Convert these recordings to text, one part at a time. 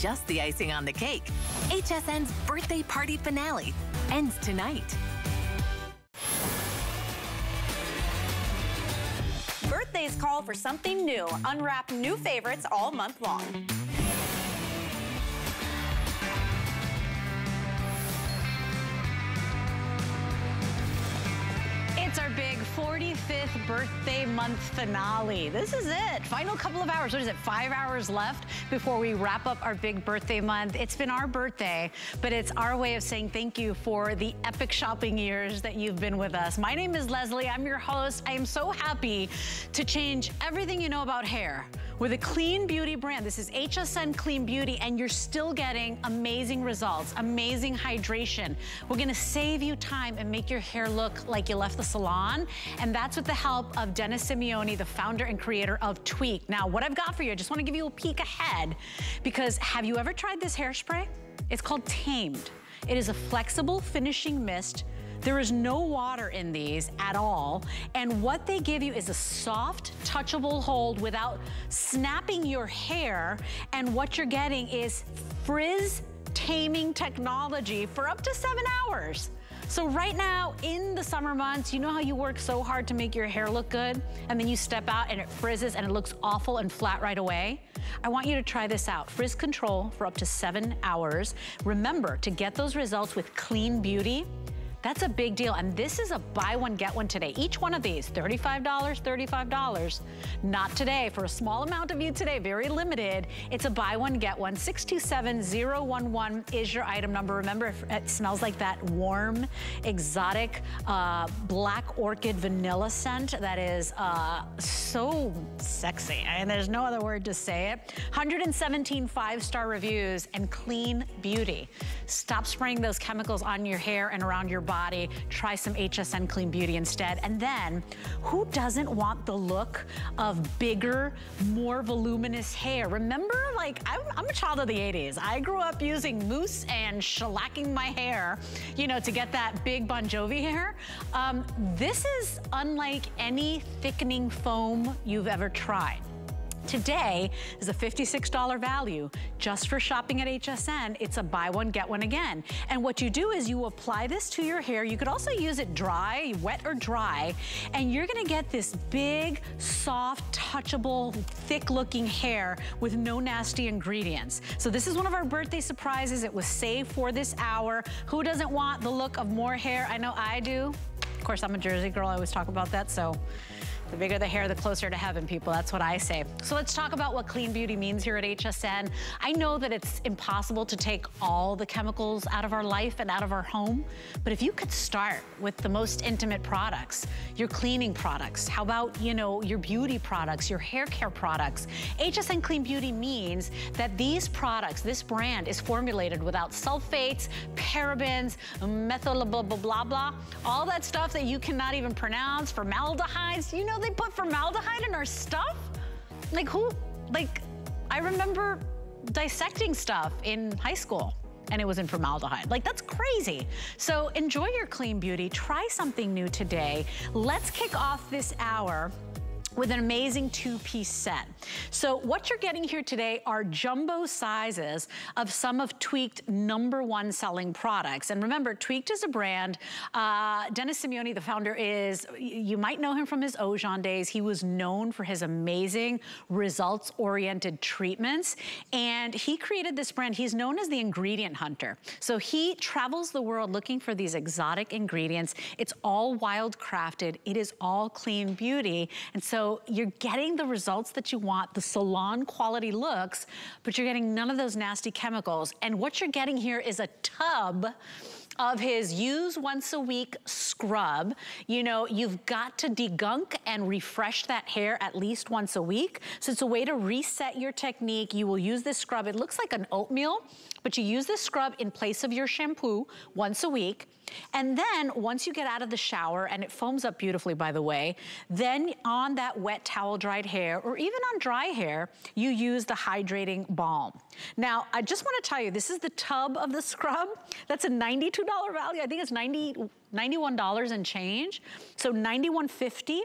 just the icing on the cake. HSN's birthday party finale ends tonight. Birthdays call for something new. Unwrap new favorites all month long. 45th birthday month finale. This is it. Final couple of hours. What is it? Five hours left before we wrap up our big birthday month. It's been our birthday, but it's our way of saying thank you for the epic shopping years that you've been with us. My name is Lesley. I'm your host. I am so happy to change everything you know about hair with a clean beauty brand. This is HSN Clean Beauty, and you're still getting amazing results, amazing hydration. We're gonna save you time and make your hair look like you left the salon, and that's with the help of Denis Simioni, the founder and creator of Tweak. Now, what I've got for you, I just wanna give you a peek ahead, because have you ever tried this hairspray? It's called Tamed. It is a flexible finishing mist there is no water in these at all. And what they give you is a soft, touchable hold without snapping your hair. And what you're getting is frizz taming technology for up to seven hours. So right now, in the summer months, you know how you work so hard to make your hair look good? And then you step out and it frizzes and it looks awful and flat right away? I want you to try this out. Frizz control for up to seven hours. Remember, to get those results with clean beauty, that's a big deal. And this is a buy one, get one today. Each one of these, $35, $35. Not today. For a small amount of you today, very limited, it's a buy one, get one. 627011 is your item number. Remember, it smells like that warm, exotic, uh, black orchid vanilla scent that is uh, sexy. And there's no other word to say it. 117 five-star reviews and clean beauty. Stop spraying those chemicals on your hair and around your body, try some HSN Clean Beauty instead. And then, who doesn't want the look of bigger, more voluminous hair? Remember, like, I'm, I'm a child of the 80s. I grew up using mousse and shellacking my hair, you know, to get that big Bon Jovi hair. Um, this is unlike any thickening foam you've ever tried. Today is a $56 value just for shopping at HSN. It's a buy one, get one again. And what you do is you apply this to your hair. You could also use it dry, wet or dry, and you're gonna get this big, soft, touchable, thick looking hair with no nasty ingredients. So this is one of our birthday surprises. It was saved for this hour. Who doesn't want the look of more hair? I know I do. Of course, I'm a Jersey girl. I always talk about that, so the bigger the hair, the closer to heaven, people. That's what I say. So let's talk about what clean beauty means here at HSN. I know that it's impossible to take all the chemicals out of our life and out of our home, but if you could start with the most intimate products, your cleaning products, how about, you know, your beauty products, your hair care products. HSN Clean Beauty means that these products, this brand is formulated without sulfates, parabens, methyl blah, blah, blah, blah, all that stuff that you cannot even pronounce, formaldehydes, you know they put formaldehyde in our stuff? Like who, like, I remember dissecting stuff in high school and it was in formaldehyde. Like, that's crazy. So enjoy your clean beauty. Try something new today. Let's kick off this hour with an amazing two-piece set. So what you're getting here today are jumbo sizes of some of Tweak'd number one selling products. And remember, Tweak'd is a brand. Uh, Denis Simioni, the founder, is, you might know him from his Ojon days. He was known for his amazing results-oriented treatments. And he created this brand. He's known as the ingredient hunter. So he travels the world looking for these exotic ingredients. It's all wild crafted. It is all clean beauty. And so so you're getting the results that you want, the salon quality looks, but you're getting none of those nasty chemicals. And what you're getting here is a tub of his use once a week scrub. You know, you've got to degunk and refresh that hair at least once a week. So it's a way to reset your technique. You will use this scrub. It looks like an oatmeal, but you use this scrub in place of your shampoo once a week. And then once you get out of the shower, and it foams up beautifully, by the way, then on that wet towel dried hair, or even on dry hair, you use the hydrating balm. Now, I just wanna tell you, this is the tub of the scrub. That's a $92 value. I think it's 90, $91 and change. So 91.50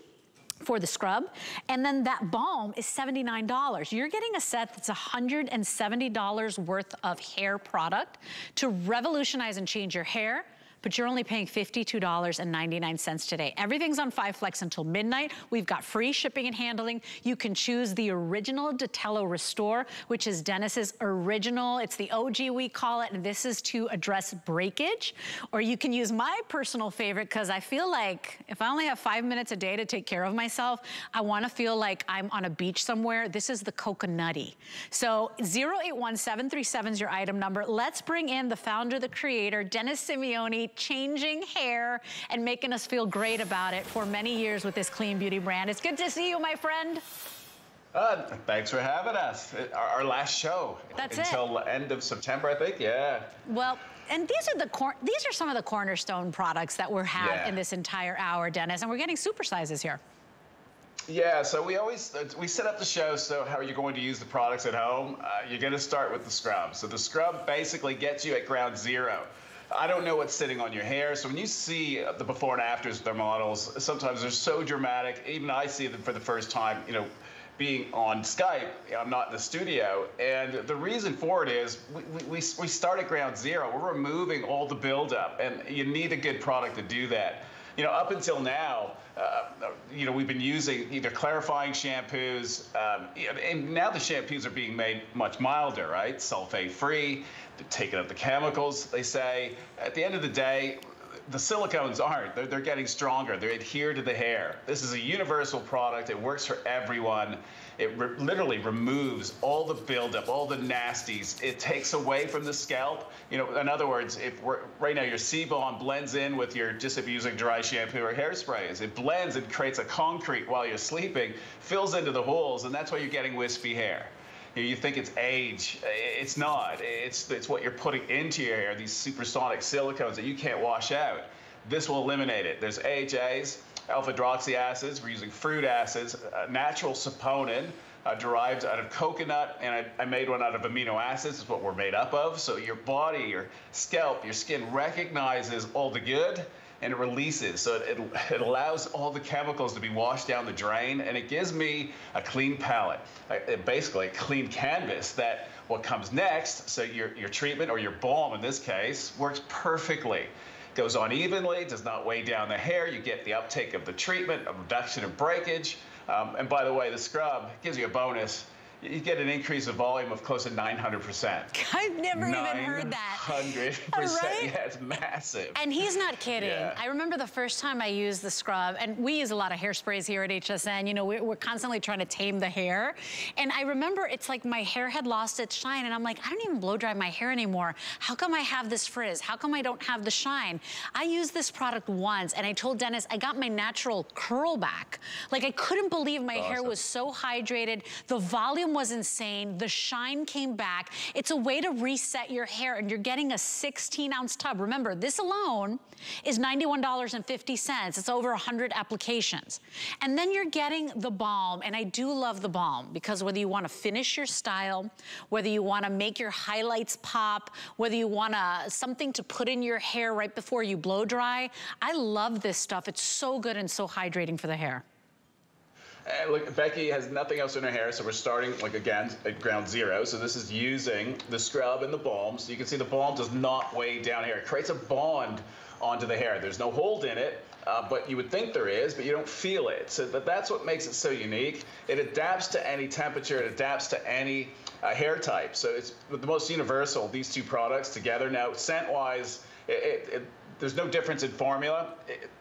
for the scrub. And then that balm is $79. You're getting a set that's $170 worth of hair product to revolutionize and change your hair, but you're only paying $52.99 today. Everything's on Five Flex until midnight. We've got free shipping and handling. You can choose the original Detello Restore, which is Denis's original. It's the OG, we call it, and this is to address breakage. Or you can use my personal favorite, because I feel like if I only have five minutes a day to take care of myself, I wanna feel like I'm on a beach somewhere. This is the coconutty. So 081737 is your item number. Let's bring in the founder, the creator, Denis Simioni, changing hair and making us feel great about it for many years with this clean beauty brand. It's good to see you, my friend. Uh, thanks for having us. Our, our last show. That's until it. end of September, I think. Yeah. Well, and these are the these are some of the cornerstone products that we're have yeah. in this entire hour, Denis, and we're getting super sizes here. Yeah, so we always uh, we set up the show so how are you going to use the products at home? Uh, you're going to start with the scrub. So the scrub basically gets you at ground zero. I don't know what's sitting on your hair. So when you see the before and afters of their models, sometimes they're so dramatic. Even I see them for the first time, you know, being on Skype. I'm not in the studio. And the reason for it is we, we, we start at ground zero. We're removing all the buildup, and you need a good product to do that. You know, up until now, uh, you know, we've been using either clarifying shampoos, um, and now the shampoos are being made much milder, right? Sulfate free taking up the chemicals, they say. At the end of the day, the silicones aren't. They're, they're getting stronger. They adhere to the hair. This is a universal product. It works for everyone. It re literally removes all the buildup, all the nasties. It takes away from the scalp. You know, in other words, if we're, right now your sebum blends in with your just if using dry shampoo or hairsprays, it blends and creates a concrete while you're sleeping, fills into the holes, and that's why you're getting wispy hair you, know, you think it's age. It's not. It's, it's what you're putting into your hair, these supersonic silicones that you can't wash out. This will eliminate it. There's AHAs, alpha hydroxy acids. We're using fruit acids, uh, natural saponin, uh, derived out of coconut, and I, I, made one out of amino acids, is what we're made up of. So your body, your scalp, your skin recognizes all the good and it releases. So it, it, allows all the chemicals to be washed down the drain and it gives me a clean palette, basically a clean canvas that what comes next, so your, your treatment or your balm in this case, works perfectly. Goes on evenly, does not weigh down the hair. You get the uptake of the treatment, a reduction of breakage. Um, and by the way, the scrub gives you a bonus you get an increase of volume of close to 900%. I've never even heard that. 900%. Right? Yeah, it's massive. And he's not kidding. Yeah. I remember the first time I used the scrub, and we use a lot of hairsprays here at HSN. You know, we're, we're constantly trying to tame the hair. And I remember it's like my hair had lost its shine, and I'm like, I don't even blow dry my hair anymore. How come I have this frizz? How come I don't have the shine? I used this product once, and I told Denis I got my natural curl back. Like, I couldn't believe my awesome. hair was so hydrated. The volume was insane. The shine came back. It's a way to reset your hair and you're getting a 16 ounce tub. Remember, this alone is $91.50. It's over 100 applications. And then you're getting the balm, and I do love the balm because whether you wanna finish your style, whether you wanna make your highlights pop, whether you wanna something to put in your hair right before you blow dry, I love this stuff. It's so good and so hydrating for the hair. And look, Becky has nothing else in her hair, so we're starting, like, again, at ground zero. So this is using the scrub and the balm. So you can see the balm does not weigh down hair. It creates a bond onto the hair. There's no hold in it, uh, but you would think there is, but you don't feel it. So that, that's what makes it so unique. It adapts to any temperature. It adapts to any uh, hair type. So it's the most universal, these two products together. Now, scent-wise, it, it, there's no difference in formula,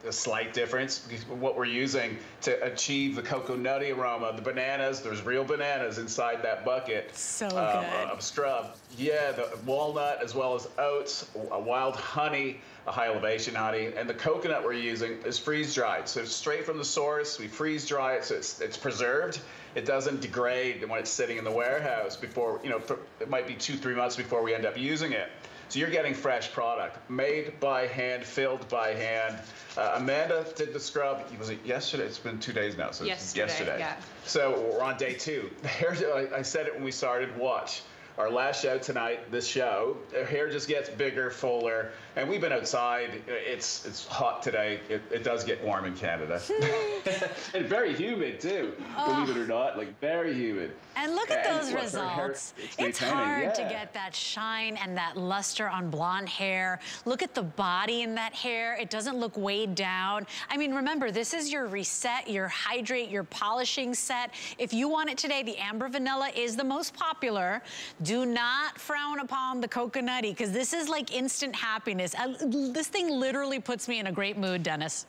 a slight difference. What we're using to achieve the cocoa nutty aroma, the bananas, there's real bananas inside that bucket so um, of scrub. Yeah, the walnut as well as oats, wild honey, a high elevation honey, and the coconut we're using is freeze dried. So it's straight from the source. We freeze dry it so it's, it's preserved. It doesn't degrade when it's sitting in the warehouse before, you know, it might be two, three months before we end up using it. So you're getting fresh product, made by hand, filled by hand. Uh, Amanda did the scrub. Was it yesterday? It's been two days now. So yesterday, yesterday. Yeah. So we're on day two. I said it when we started. Watch. our last show tonight, this show, hair just gets bigger, fuller, and we've been outside. It's it's hot today. It, it does get warm in Canada, and very humid too. Oh. Believe it or not, like very humid. And look at and those results. Hair, it's, it's hard yeah. to get that shine and that luster on blonde hair. Look at the body in that hair. It doesn't look weighed down. I mean, remember, this is your reset, your hydrate, your polishing set. If you want it today, the Amber Vanilla is the most popular. Do not frown upon the coconutty because this is like instant happiness. I, this thing literally puts me in a great mood, Denis.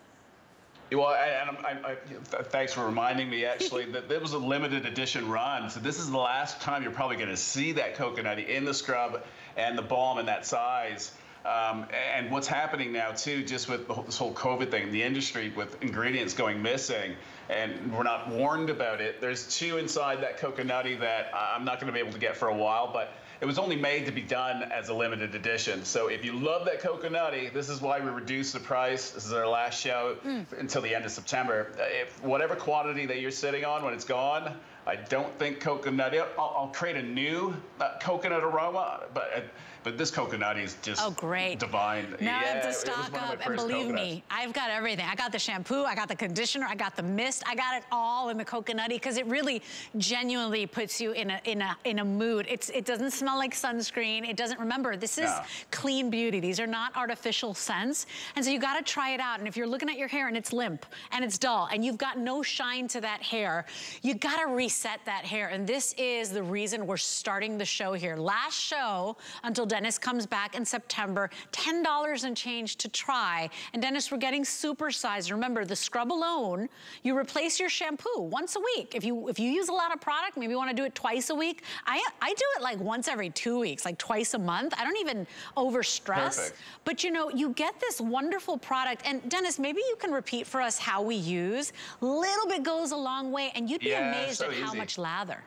Well, and I, I, thanks for reminding me actually that there was a limited edition run. So this is the last time you're probably going to see that coconutty in the scrub and the balm in that size. Um, and what's happening now too, just with this whole COVID thing, the industry with ingredients going missing, and we're not warned about it. There's two inside that coconutty that I'm not going to be able to get for a while, but it was only made to be done as a limited edition. So if you love that coconutty, this is why we reduced the price. This is our last show mm. until the end of September. If whatever quantity that you're sitting on when it's gone, I don't think coconutty. I'll, I'll create a new uh, coconut aroma, but. Uh, but this coconut is just oh, great. divine. Now yeah, I have to stock up, and believe coconuts. me, I've got everything. I got the shampoo, I got the conditioner, I got the mist, I got it all in the coconutty because it really genuinely puts you in a in a in a mood. It's it doesn't smell like sunscreen. It doesn't. Remember, this is no. clean beauty. These are not artificial scents, and so you got to try it out. And if you're looking at your hair and it's limp and it's dull and you've got no shine to that hair, you got to reset that hair. And this is the reason we're starting the show here. Last show until Denis comes back in September, $10 and change to try. And Denis, we're getting supersized. Remember, the scrub alone, you replace your shampoo once a week. If you if you use a lot of product, maybe you want to do it twice a week. I, I do it like once every two weeks, like twice a month. I don't even overstress. Perfect. But you know, you get this wonderful product. And Denis, maybe you can repeat for us how we use. Little bit goes a long way, and you'd be yeah, amazed so at easy. how much lather.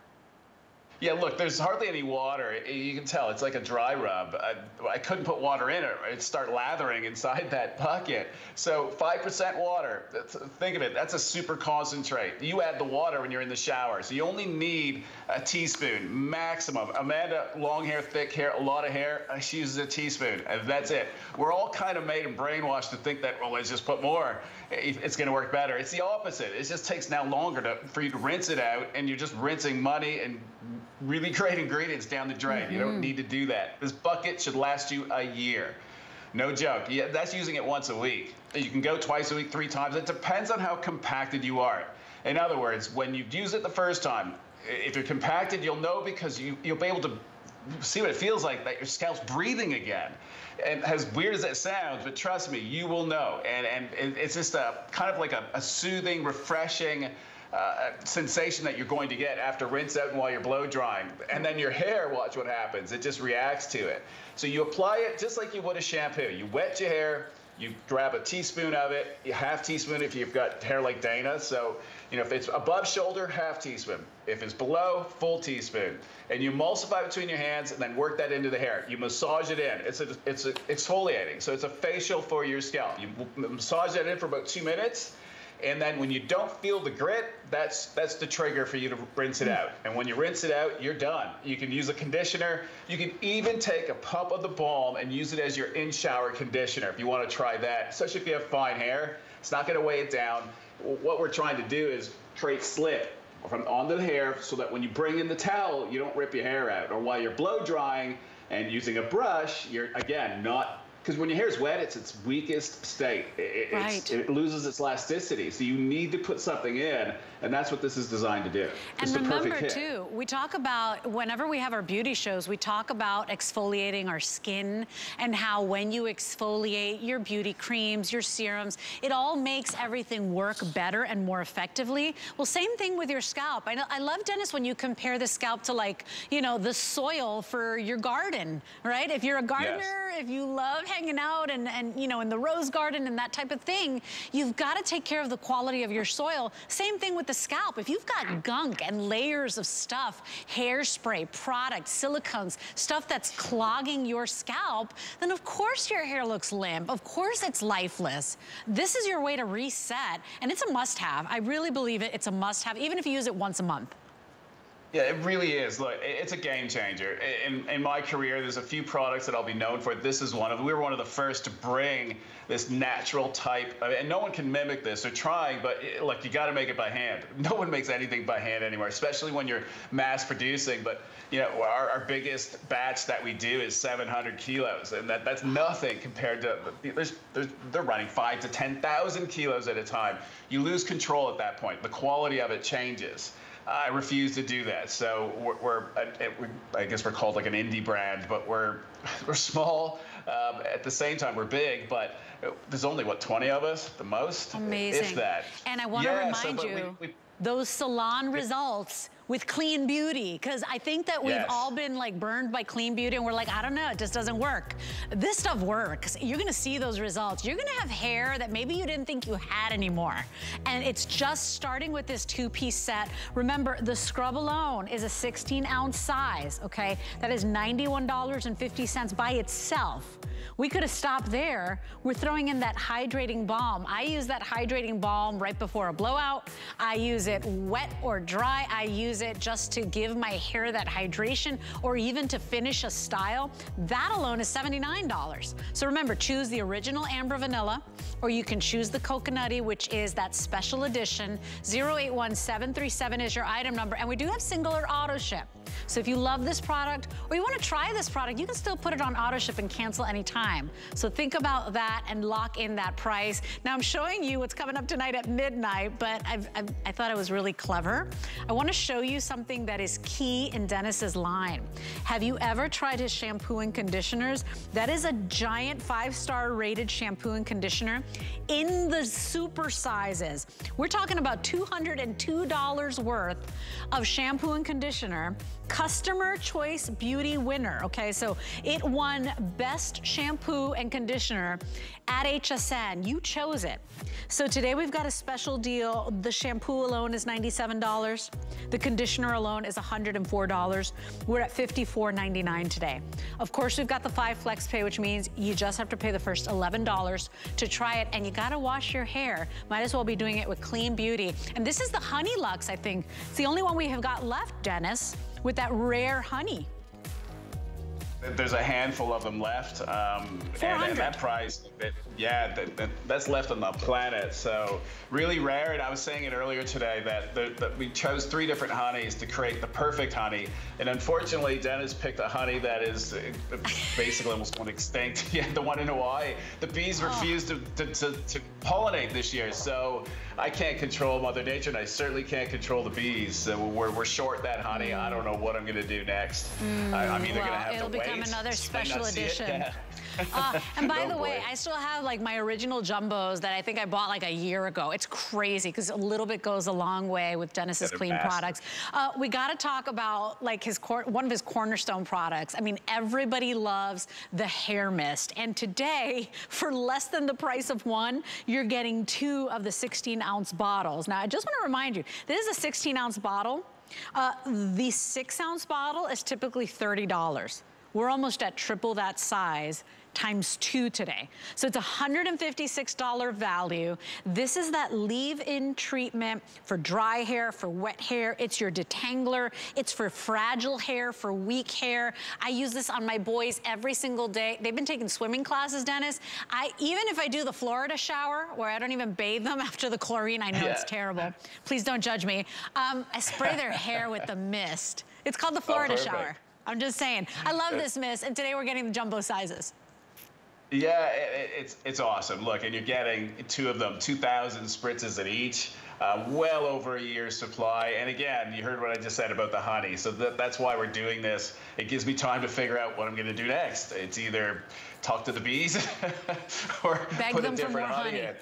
Yeah, look, there's hardly any water. You can tell it's like a dry rub. I, I couldn't put water in it. It'd start lathering inside that bucket. So 5% water, think of it, that's a super concentrate. You add the water when you're in the shower. So you only need a teaspoon maximum. Amanda, long hair, thick hair, a lot of hair, uh, she uses a teaspoon. And that's it. We're all kind of made and brainwashed to think that, well, let's just put more. It's going to work better. It's the opposite. It just takes now longer to, for you to rinse it out, and you're just rinsing money and really great ingredients down the drain. Mm-hmm. You don't mm-hmm. need to do that. This bucket should last you a year. No joke. Yeah, that's using it once a week. You can go twice a week, three times. It depends on how compacted you are. In other words, when you use it the first time, if you're compacted, you'll know because you, you'll be able to see what it feels like that your scalp's breathing again. And as weird as that sounds, but trust me, you will know. And and it's just a kind of like a, a soothing, refreshing uh, sensation that you're going to get after rinse out and while you're blow drying. And then your hair, watch what happens. It just reacts to it. So you apply it just like you would a shampoo. You wet your hair, you grab a teaspoon of it, a half teaspoon if you've got hair like Dana. So, you know, if it's above shoulder, half teaspoon. If it's below, full teaspoon. And you emulsify between your hands and then work that into the hair. You massage it in. It's a, it's a exfoliating. So it's a facial for your scalp. You massage that in for about two minutes and then when you don't feel the grit, that's that's the trigger for you to rinse it out. And when you rinse it out, you're done. You can use a conditioner. You can even take a pump of the balm and use it as your in-shower conditioner if you want to try that, especially if you have fine hair. It's not going to weigh it down. What we're trying to do is create slip from onto the hair so that when you bring in the towel, you don't rip your hair out. Or while you're blow drying and using a brush, you're again not because when your hair is wet, it's its weakest state. It, right. it loses its elasticity. So you need to put something in, and that's what this is designed to do. And remember, too, we talk about, whenever we have our beauty shows, we talk about exfoliating our skin and how when you exfoliate your beauty creams, your serums, it all makes everything work better and more effectively. Well, same thing with your scalp. I, know, I love, Denis, when you compare the scalp to like, you know, the soil for your garden, right? If you're a gardener, yes. if you love hanging out and, and, you know, in the rose garden and that type of thing, you've got to take care of the quality of your soil. Same thing with the scalp. If you've got gunk and layers of stuff, hairspray, product, silicones, stuff that's clogging your scalp, then of course your hair looks limp. Of course it's lifeless. This is your way to reset, and it's a must-have. I really believe it. It's a must-have, even if you use it once a month. Yeah, it really is. Look, it's a game changer. In, in my career, there's a few products that I'll be known for. This is one of them. We were one of the first to bring this natural type, and no one can mimic this. They're trying, but it, look, you got to make it by hand. No one makes anything by hand anymore, especially when you're mass producing. But you know, our, our biggest batch that we do is 700 kilos, and that, that's nothing compared to there's, there's, they're running five to 10,000 kilos at a time. You lose control at that point. The quality of it changes. I refuse to do that. So we're, we're, I guess we're called like an indie brand, but we're we're small. Um, at the same time, we're big, but there's only what 20 of us, the most. Amazing. If that. And I want to yeah, remind so, you, we, we, those salon results with clean beauty because I think that we've yes. all been like burned by clean beauty and we're like, I don't know, it just doesn't work. This stuff works. You're gonna see those results. You're gonna have hair that maybe you didn't think you had anymore. And it's just starting with this two-piece set. Remember, the scrub alone is a 16 ounce size, okay? That is $91.50 by itself. We could have stopped there. We're throwing in that hydrating balm. I use that hydrating balm right before a blowout. I use it wet or dry. I use it just to give my hair that hydration or even to finish a style. That alone is $79. So remember, choose the original Amber Vanilla or you can choose the Coconutty, which is that special edition. 081737 is your item number. And we do have single or auto ship. So if you love this product or you want to try this product, you can still put it on auto ship and cancel anytime. So think about that and lock in that price. Now I'm showing you what's coming up tonight at midnight, but I've, I've, i thought it was really clever. I want to show you something that is key in Denis's line. Have you ever tried his shampoo and conditioners? That is a giant five-star rated shampoo and conditioner in the super sizes. We're talking about $202 worth of shampoo and conditioner customer choice beauty winner, okay? So it won best shampoo and conditioner at HSN. You chose it. So today we've got a special deal. The shampoo alone is $97. The conditioner alone is $104. We're at $54.99 today. Of course, we've got the five flex pay, which means you just have to pay the first $11 to try it and you gotta wash your hair. Might as well be doing it with Clean Beauty. And this is the Honey Lux, I think. It's the only one we have got left, Denis with that rare honey. There's a handful of them left. Um, and, and, that price, it, yeah, that, that, that's left on the planet. So really rare. And I was saying it earlier today that, the, that we chose three different honeys to create the perfect honey. And unfortunately, Denis picked a honey that is uh, basically almost went extinct. yeah, the one in Hawaii. The bees oh. refused to, to, to, to pollinate this year. So I can't control Mother Nature, and I certainly can't control the bees. So we're, we're short that honey. I don't know what I'm going to do next. Mm, I, am either well, going to have to wait. It'll become another special edition. Uh, and by oh, the boy. way, I still have like my original jumbos that I think I bought like a year ago. It's crazy because a little bit goes a long way with Denis's Clean massive. products. Uh, we got to talk about like his one of his cornerstone products. I mean, everybody loves the hair mist. And today, for less than the price of one, you're getting two of the 16 ounce bottles. Now, I just want to remind you, this is a 16 ounce bottle. Uh, the six ounce bottle is typically $30. We're almost at triple that size times two today. So it's $156 value. This is that leave-in treatment for dry hair, for wet hair. It's your detangler. It's for fragile hair, for weak hair. I use this on my boys every single day. They've been taking swimming classes, Denis. I Even if I do the Florida shower, where I don't even bathe them after the chlorine, I know yeah. it's terrible. Please don't judge me. Um, I spray their hair with the mist. It's called the oh, Florida oh, shower. I'm just saying. I love this mist, and today we're getting the jumbo sizes. Yeah, it, it's it's awesome. Look, and you're getting two of them, 2,000 spritzes at each, uh, well over a year's supply. And again, you heard what I just said about the honey. So that, that's why we're doing this. It gives me time to figure out what I'm going to do next. It's either talk to the bees or Beg put a different honey, honey in.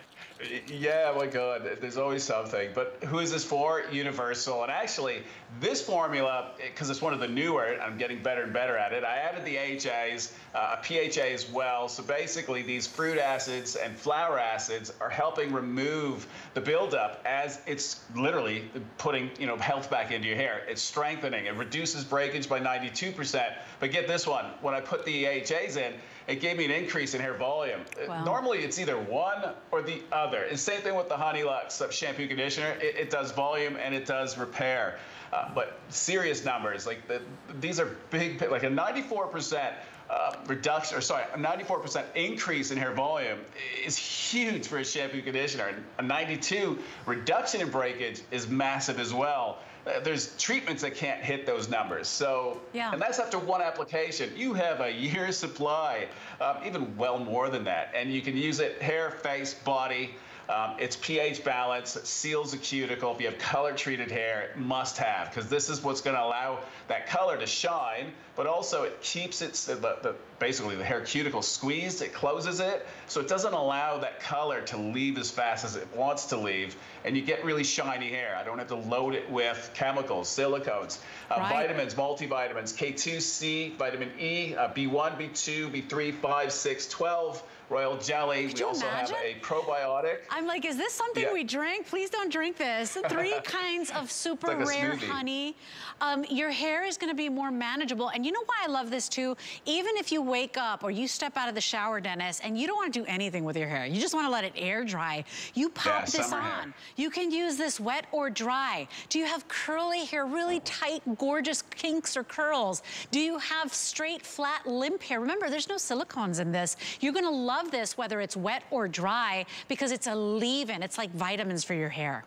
Yeah, my God, there's always something. But who is this for? Universal. And actually, this formula, because it's one of the newer, I'm getting better and better at it. I added the AHAs, uh, a PHA as well. So basically, these fruit acids and flower acids are helping remove the buildup as it's literally putting you know health back into your hair. It's strengthening. It reduces breakage by 92%. But get this one: when I put the AHAs in, it gave me an increase in hair volume. Uh, wow. Normally, it's either one or the other. And same thing with the Honey Lux shampoo conditioner. It, it does volume and it does repair. Uh, but serious numbers, like the, these are big, like a 94% uh, reduction, or sorry, a 94% increase in hair volume is huge for a shampoo conditioner. A 92 reduction in breakage is massive as well. Uh, there's treatments that can't hit those numbers. So, yeah. and that's after one application. You have a year's supply, um, even well more than that. And you can use it hair, face, body. Um, it's pH balance, seals the cuticle. If you have color treated hair, it must have, because this is what's going to allow that color to shine, but also it keeps it, the, the, basically the hair cuticle squeezed, it closes it, so it doesn't allow that color to leave as fast as it wants to leave, and you get really shiny hair. I don't have to load it with chemicals, silicones, uh, right. vitamins, multivitamins, K2C, vitamin E, uh, B1, B2, B3, 5, 6, 12, royal jelly. Could we also imagine? have a probiotic. I'm like, is this something yeah. we drink? Please don't drink this. Three kinds of super like rare smoothie. honey. Um, your hair is gonna be more manageable. And you know why I love this too? Even if you wake up or you step out of the shower, Denis, and you don't wanna do anything with your hair, you just wanna let it air dry, you pop yeah, this on. Hair. You can use this wet or dry. Do you have curly hair, really tight, gorgeous kinks or curls? Do you have straight, flat, limp hair? Remember, there's no silicones in this. You're gonna love this whether it's wet or dry because it's a leave-in. It's like vitamins for your hair.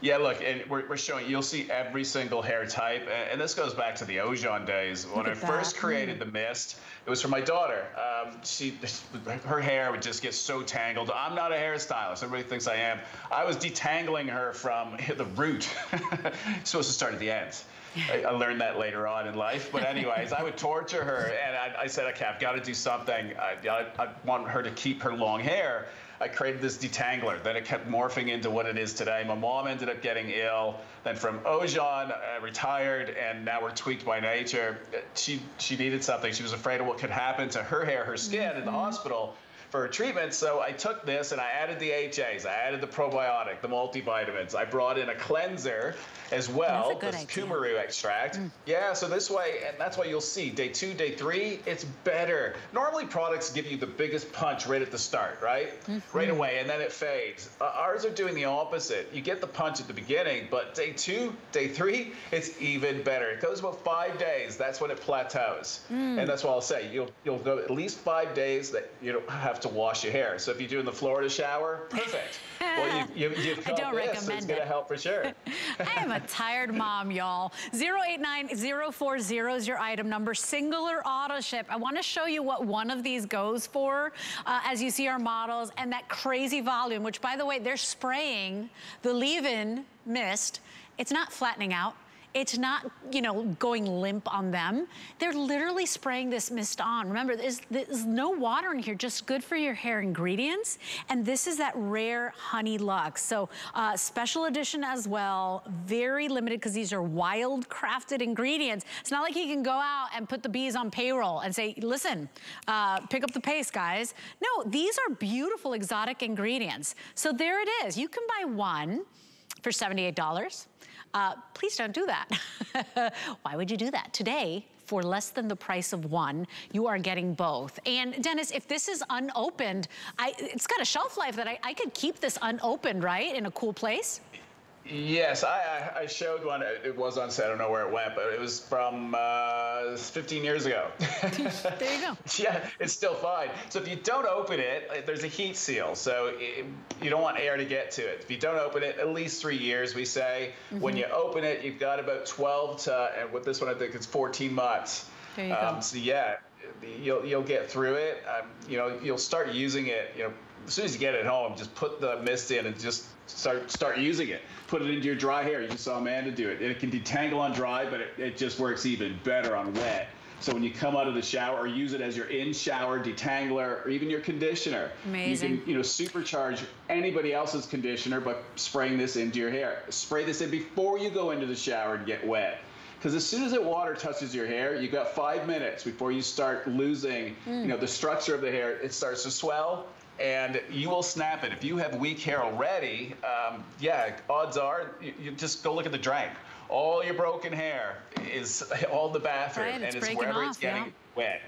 Yeah, look, and we're, we're showing, you'll see every single hair type. And, this goes back to the Ojon days. When I first created the mist, it was for my daughter. Um, she, her hair would just get so tangled. I'm not a hairstylist. Everybody thinks I am. I was detangling her from the root. supposed to start at the ends. I, I, learned that later on in life. But anyways, I would torture her, and I, I said, okay, I've got to do something. I, I, want her to keep her long hair. I created this detangler. Then it kept morphing into what it is today. My mom ended up getting ill. Then from Ojon, I retired, and now we're Tweak'd by Nature. She she needed something. She was afraid of what could happen to her hair, her skin mm -hmm. in the mm-hmm. hospital for treatment. So I took this and I added the HAs, I added the probiotic, the multivitamins. I brought in a cleanser as well, the coumaru extract. Mm. Yeah, so this way, and that's why you'll see day two, day three, it's better. Normally products give you the biggest punch right at the start, right? Mm -hmm. Right away, and then it fades. Uh, ours are doing the opposite. You get the punch at the beginning, but day two, day three, it's even better. It goes about five days. That's when it plateaus. Mm. And that's what I'll say. You'll you'll go at least five days that you don't have have to wash your hair. So if you're doing the Florida shower, perfect. well, you, you, I don't this, recommend so it's going to help for sure. I am a tired mom, y'all. 089040 is your item number. Singular auto ship. I want to show you what one of these goes for uh, as you see our models and that crazy volume, which by the way, they're spraying the leave-in mist. It's not flattening out. It's not, you know, going limp on them. They're literally spraying this mist on. Remember, there's, there's no water in here, just good for your hair ingredients. And this is that rare honey lux. So uh, special edition as well, very limited because these are wild crafted ingredients. It's not like you can go out and put the bees on payroll and say, listen, uh, pick up the pace, guys. No, these are beautiful exotic ingredients. So there it is. You can buy one for $78. Uh, please don't do that. Why would you do that? Today, for less than the price of one, you are getting both. And Denis, if this is unopened, I, it's got a shelf life that I, I could keep this unopened, right? In a cool place? Yes, I, I showed one. It was on set. I don't know where it went, but it was from uh, 15 years ago. there you go. yeah, it's still fine. So if you don't open it, there's a heat seal. So it, you don't want air to get to it. If you don't open it, at least three years, we say. Mm-hmm. When you open it, you've got about 12 to, and with this one, I think it's 14 months. There you um, go. So yeah, you'll you'll get through it. Um, you know, you'll start using it. You know, as soon as you get it home, just put the mist in and just start start using it. Put it into your dry hair. You just saw Amanda do it. It can detangle on dry, but it, it just works even better on wet. So when you come out of the shower or use it as your in-shower detangler or even your conditioner, Amazing. you can you know supercharge anybody else's conditioner by spraying this into your hair. Spray this in before you go into the shower and get wet. Because as soon as the water touches your hair, you've got five minutes before you start losing, mm. you know, the structure of the hair. It starts to swell, and you will snap it. If you have weak hair already, um, yeah, odds are you, you, just go look at the drain. All your broken hair is all the bathroom, right, and it's wherever off, it's getting yeah. Win.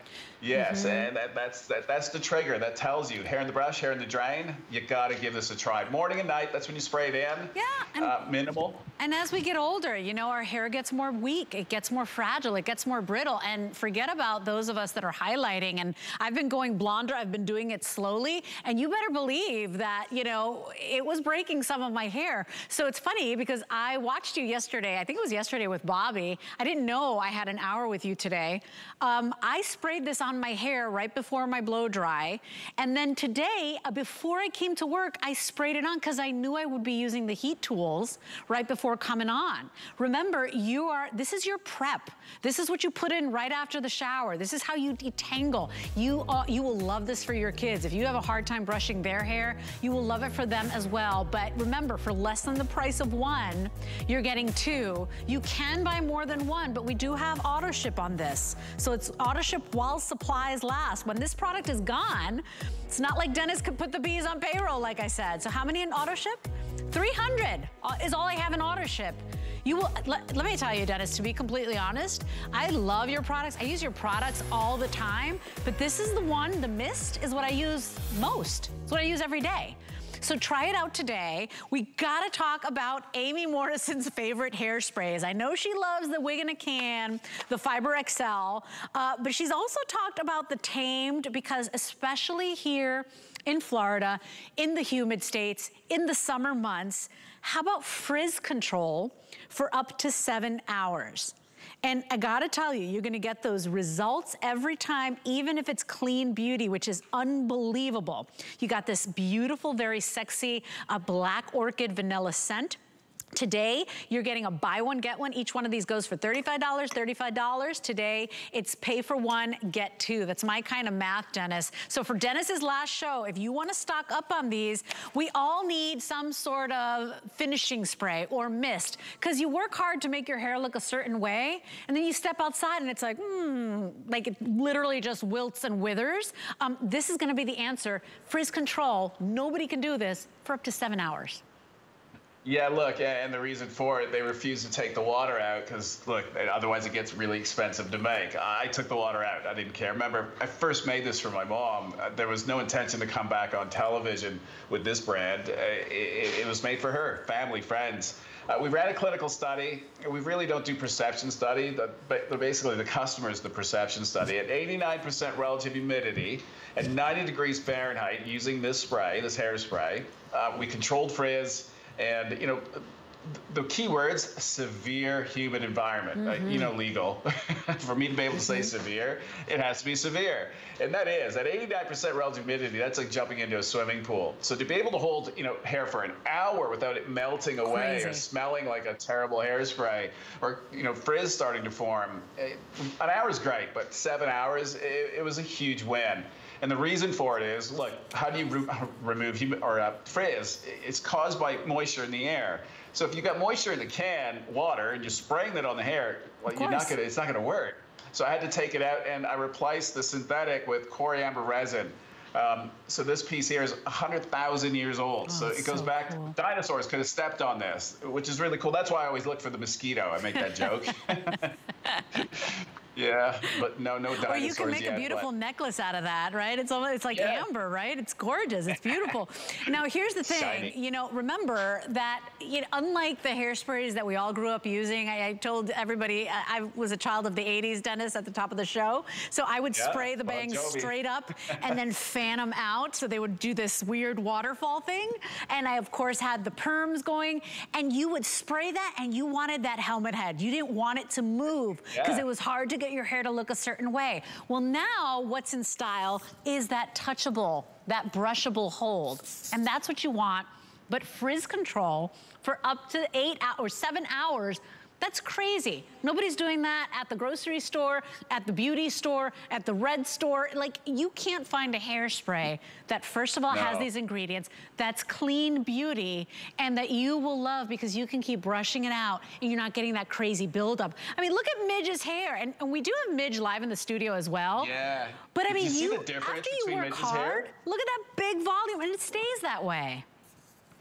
Yes, mm -hmm. and that, that's that, that's the trigger that tells you hair in the brush, hair in the drain. You got to give this a try. Morning and night. That's when you spray it in. Yeah. And, uh, minimal. And as we get older, you know, our hair gets more weak. It gets more fragile. It gets more brittle. And forget about those of us that are highlighting. And I've been going blonder. I've been doing it slowly. And you better believe that, you know, it was breaking some of my hair. So it's funny because I watched you yesterday. I think it was yesterday with Bobby. I didn't know I had an hour with you today. Um, I sprayed this on my hair right before my blow dry. And then today, uh, before I came to work, I sprayed it on because I knew I would be using the heat tools right before coming on. Remember, you are, this is your prep. This is what you put in right after the shower. This is how you detangle. You, uh, you will love this for your kids. If you have a hard time brushing their hair, you will love it for them as well. But remember, for less than the price of one, you're getting two. You can buy more than one, but we do have auto ship on this. So it's auto ship while supplies last. When this product is gone, it's not like Denis could put the bees on payroll, like I said. So how many in auto ship? 300 uh, is all I have in auto ship. You will, let, let, me tell you, Dennis, to be completely honest, I love your products. I use your products all the time, but this is the one, the mist, is what I use most. It's what I use every day. So try it out today. We gotta talk about Amy Morrison's favorite hairsprays. I know she loves the Wig in a Can, the Fiber XL, uh, but she's also talked about the Tamed because especially here in Florida, in the humid states, in the summer months, how about frizz control for up to seven hours? And I gotta tell you, you're gonna get those results every time, even if it's clean beauty, which is unbelievable. You got this beautiful, very sexy uh, black orchid vanilla scent. Today, you're getting a buy one, get one. Each one of these goes for $35, $35. Today, it's pay for one, get two. That's my kind of math, Denis. So for Denis's last show, if you wanna stock up on these, we all need some sort of finishing spray or mist because you work hard to make your hair look a certain way and then you step outside and it's like, hmm, like it literally just wilts and withers. Um, this is gonna be the answer. Frizz control, nobody can do this for up to seven hours. Yeah, look, and the reason for it, they refuse to take the water out because, look, otherwise it gets really expensive to make. I took the water out. I didn't care. Remember, I first made this for my mom. Uh, there was no intention to come back on television with this brand. Uh, it, was made for her, family, friends. Uh, we ran a clinical study. We really don't do perception study. but basically, the customer is the perception study. At 89% relative humidity and 90 degrees Fahrenheit using this spray, this hairspray, we controlled frizz and, you know, the key words severe humid environment mm -hmm. uh, you know legal for me to be able to say mm -hmm. severe it has to be severe and that is at 89% relative humidity that's like jumping into a swimming pool so to be able to hold you know hair for an hour without it melting away Crazy. or smelling like a terrible hairspray or you know frizz starting to form eh, an hour is great but seven hours it, it was a huge win and the reason for it is, look, how do you re remove hum or uh, frizz? It's caused by moisture in the air. So if you've got moisture in the can, water, and you're spraying it on the hair, well, you're not gonna, it's not gonna work. So I had to take it out and I replaced the synthetic with kauri amber resin. Um, so this piece here is 100,000 years old. Oh, so it goes so back, cool. dinosaurs could have stepped on this, which is really cool. That's why I always look for the mosquito. I make that joke. Yeah, but no, no dinosaurs Or you can make yet, a beautiful but... necklace out of that, right? It's almost, it's like yeah. amber, right? It's gorgeous. It's beautiful. now, here's the thing. Shiny. You know, remember that you know, unlike the hairsprays that we all grew up using, I, I told everybody I, I, was a child of the 80s, Denis, at the top of the show. So I would yeah, spray the bangs straight up and then fan them out. So they would do this weird waterfall thing. And I, of course, had the perms going. And you would spray that and you wanted that helmet head. You didn't want it to move because yeah. it was hard to get your hair to look a certain way. Well, now what's in style is that touchable, that brushable hold. And that's what you want. But frizz control for up to eight hours, seven hours, that's crazy. Nobody's doing that at the grocery store, at the beauty store, at the red store. Like, you can't find a hairspray that, first of all, no. has these ingredients, that's clean beauty, and that you will love because you can keep brushing it out and you're not getting that crazy buildup. I mean, look at Midge's hair. And, and we do have Midge live in the studio as well. Yeah. But I mean, you, you after you work Midge's hard, hair? look at that big volume and it stays that way.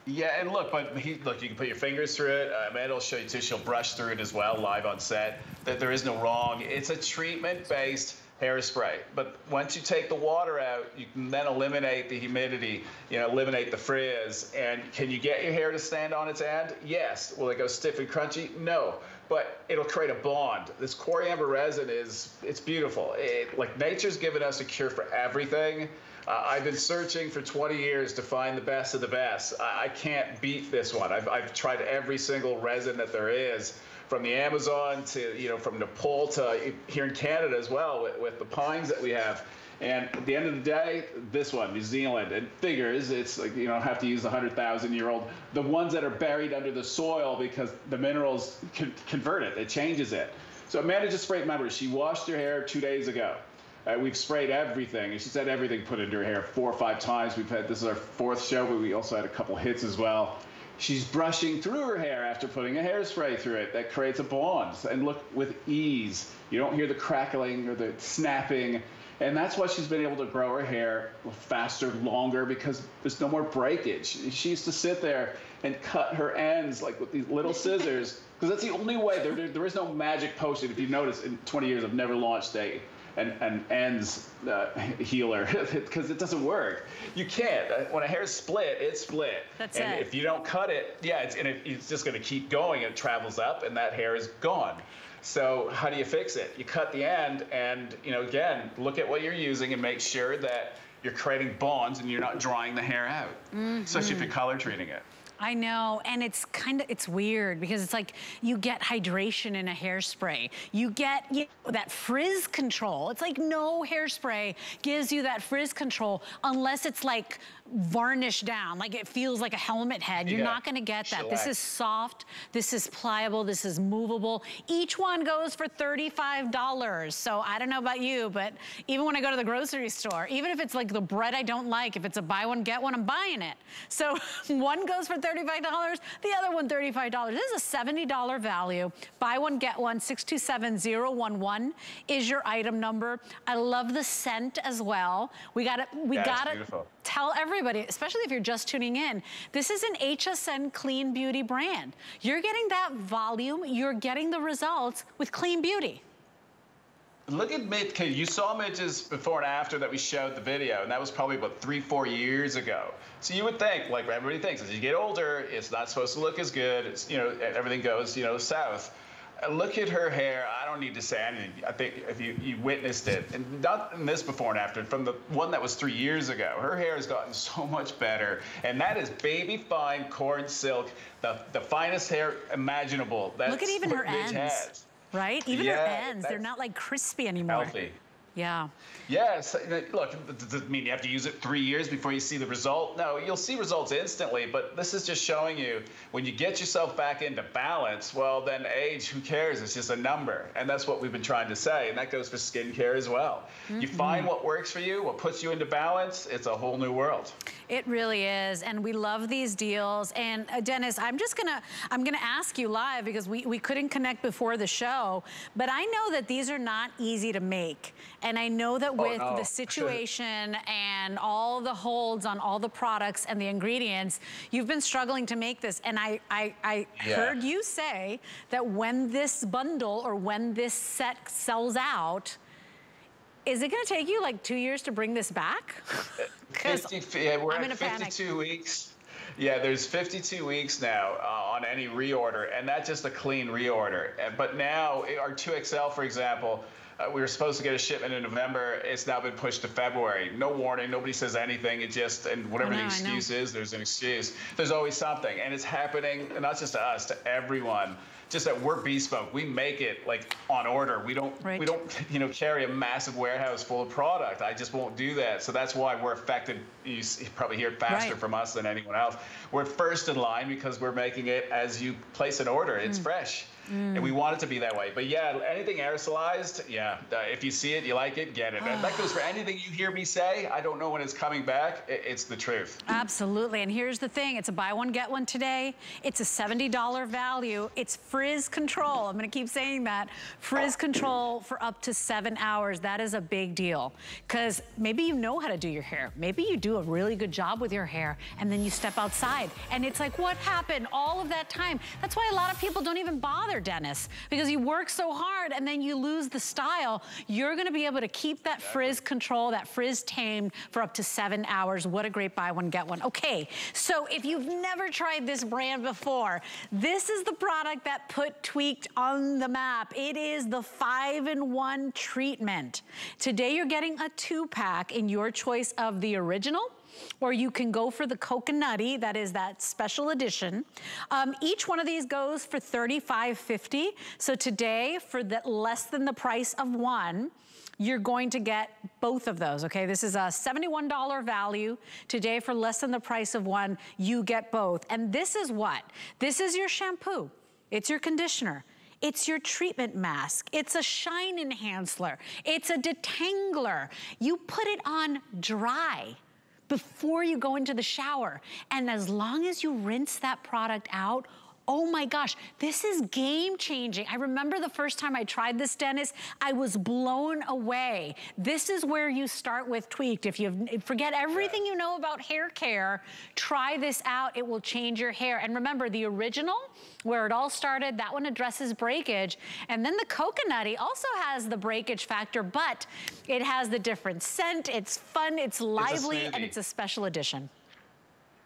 Yeah, and look, but he, look, you can put your fingers through it. Uh, Amanda will show you too. She'll brush through it as well, live on set. That there is no wrong. It's a treatment-based hairspray. But once you take the water out, you can then eliminate the humidity, you know, eliminate the frizz. And can you get your hair to stand on its end? Yes. Will it go stiff and crunchy? No. But it'll create a bond. This kauri amber resin is, it's beautiful. It, like nature's given us a cure for everything. Uh, I've been searching for 20 years to find the best of the best. I, I can't beat this one. I've, I've tried every single resin that there is from the Amazon to, you know, from Nepal to here in Canada as well with, with the pines that we have. And at the end of the day, this one, New Zealand, it figures it's like you don't have to use the 100,000 year old. The ones that are buried under the soil because the minerals con- convert it, it changes it. So Amanda just sprayed, remember, she washed her hair two days ago. Uh, we've sprayed everything, and she's had everything put into her hair four or five times. We've had this is our fourth show, but we also had a couple hits as well. She's brushing through her hair after putting a hairspray through it. That creates a bond. And look with ease. You don't hear the crackling or the snapping. And that's why she's been able to grow her hair faster, longer, because there's no more breakage. She used to sit there and cut her ends like with these little scissors, because that's the only way. There, there, there is no magic potion. If you notice, in 20 years, I've never launched a an, an ends uh, healer because it doesn't work. You can't. Uh, when a hair's split, it's split. That's and it. if you don't cut it, yeah, it's, and it, it's just going to keep going. It travels up, and that hair is gone. So how do you fix it? You cut the end, and you know, again, look at what you're using and make sure that you're creating bonds and you're not drying the hair out, Mm-hmm. especially if you're color treating it. I know, and it's kind of, it's weird because it's like you get hydration in a hairspray. You get you know, that frizz control. It's like no hairspray gives you that frizz control unless it's like varnished down, like it feels like a helmet head. You're Yeah. not gonna get that. This is soft, this is pliable, this is movable. Each one goes for $35. So I don't know about you, but even when I go to the grocery store, even if it's like the bread I don't like, if it's a buy one, get one, I'm buying it. So one goes for $35, the other one $35. This is a $70 value. Buy one, get one, 627011 is your item number. I love the scent as well. We got it, we it's gotta, beautiful. Tell everybody, especially if you're just tuning in, this is an HSN clean beauty brand. You're getting that volume, you're getting the results with clean beauty. Look at Mitch. You saw Mitch's before and after that we showed the video, and that was probably about three, four years ago. So you would think, like everybody thinks, as you get older, it's not supposed to look as good. It's you know everything goes you know south. Look at her hair. I don't need to say anything. I think if you, you witnessed it, and not in this before and after, from the one that was three years ago, her hair has gotten so much better. And that is baby fine corn silk, the, the finest hair imaginable. That's Look at even her ends, has. right? Even her Yeah, ends, they're not like crispy anymore. Healthy. Yeah. Yes. Uh, look, does it mean you have to use it three years before you see the result? No, you'll see results instantly, but this is just showing you when you get yourself back into balance, well, then age, who cares? It's just a number. And that's what we've been trying to say. And that goes for skincare as well. You find mm-hmm. what works for you, what puts you into balance, it's a whole new world. It really is, and we love these deals. And uh, Denis, I'm just gonna, I'm gonna ask you live because we, we couldn't connect before the show, but I know that these are not easy to make. And I know that with no. the situation and all the holds on all the products and the ingredients, you've been struggling to make this. And I, I, I Yeah. heard you say that when this bundle or when this set sells out, is it gonna take you like two years to bring this back? 'Cause 50, yeah, we're I'm in at a panic. 52 weeks. Yeah, there's 52 weeks now uh, on any reorder, and that's just a clean reorder. Uh, But now, eh, our 2XL, for example, uh, we were supposed to get a shipment in November. It's now been pushed to February. No warning. Nobody says anything. It just, and whatever the know, know. excuse is, there's an excuse. There's always something. And it's happening, not just to us, to everyone. Just that we're bespoke. We make it like on order. We don't, Right. we don't, you know, carry a massive warehouse full of product. I just won't do that. So that's why we're affected. You probably hear it faster Right. from us than anyone else. We're first in line because we're making it as you place an order. It's Mm. fresh. Mm. And we want it to be that way. But yeah, anything aerosolized, yeah, if you see it, you like it, get it. And that goes for anything you hear me say. I don't know when it's coming back. It's the truth. Absolutely, and here's the thing, it's a buy one, get one today. It's a $70 value. It's frizz control, I'm gonna keep saying that. Frizz control for up to seven hours, that is a big deal. Cause maybe you know how to do your hair. Maybe you do a really good job with your hair and then you step outside and it's like, what happened all of that time? That's why a lot of people don't even bother bother, Denis, because you work so hard and then you lose the style. You're gonna be able to keep that frizz control, that frizz tamed for up to seven hours. What a great buy one, get one. Okay, so if you've never tried this brand before, this is the product that put Tweak'd on the map. It is the five-in-one treatment. Today you're getting a two-pack in your choice of the original, or you can go for the coconutty, that is that special edition. Um, each one of these goes for $35.50. So today, for the, less than the price of one, you're going to get both of those, okay? This is a $71 value. Today, for less than the price of one, you get both. And this is what? This is your shampoo. It's your conditioner. It's your treatment mask. It's a shine enhancer. It's a detangler. You put it on dry before you go into the shower. And as long as you rinse that product out, oh my gosh, this is game changing. I remember the first time I tried this, Denis, I was blown away. This is where you start with Tweak'd. If you forget everything you know about hair care, try this out. It will change your hair. And remember, the original, where it all started, that one addresses breakage. And then the coconutty also has the breakage factor, but it has the different scent. It's fun, it's lively, it's and it's a special edition.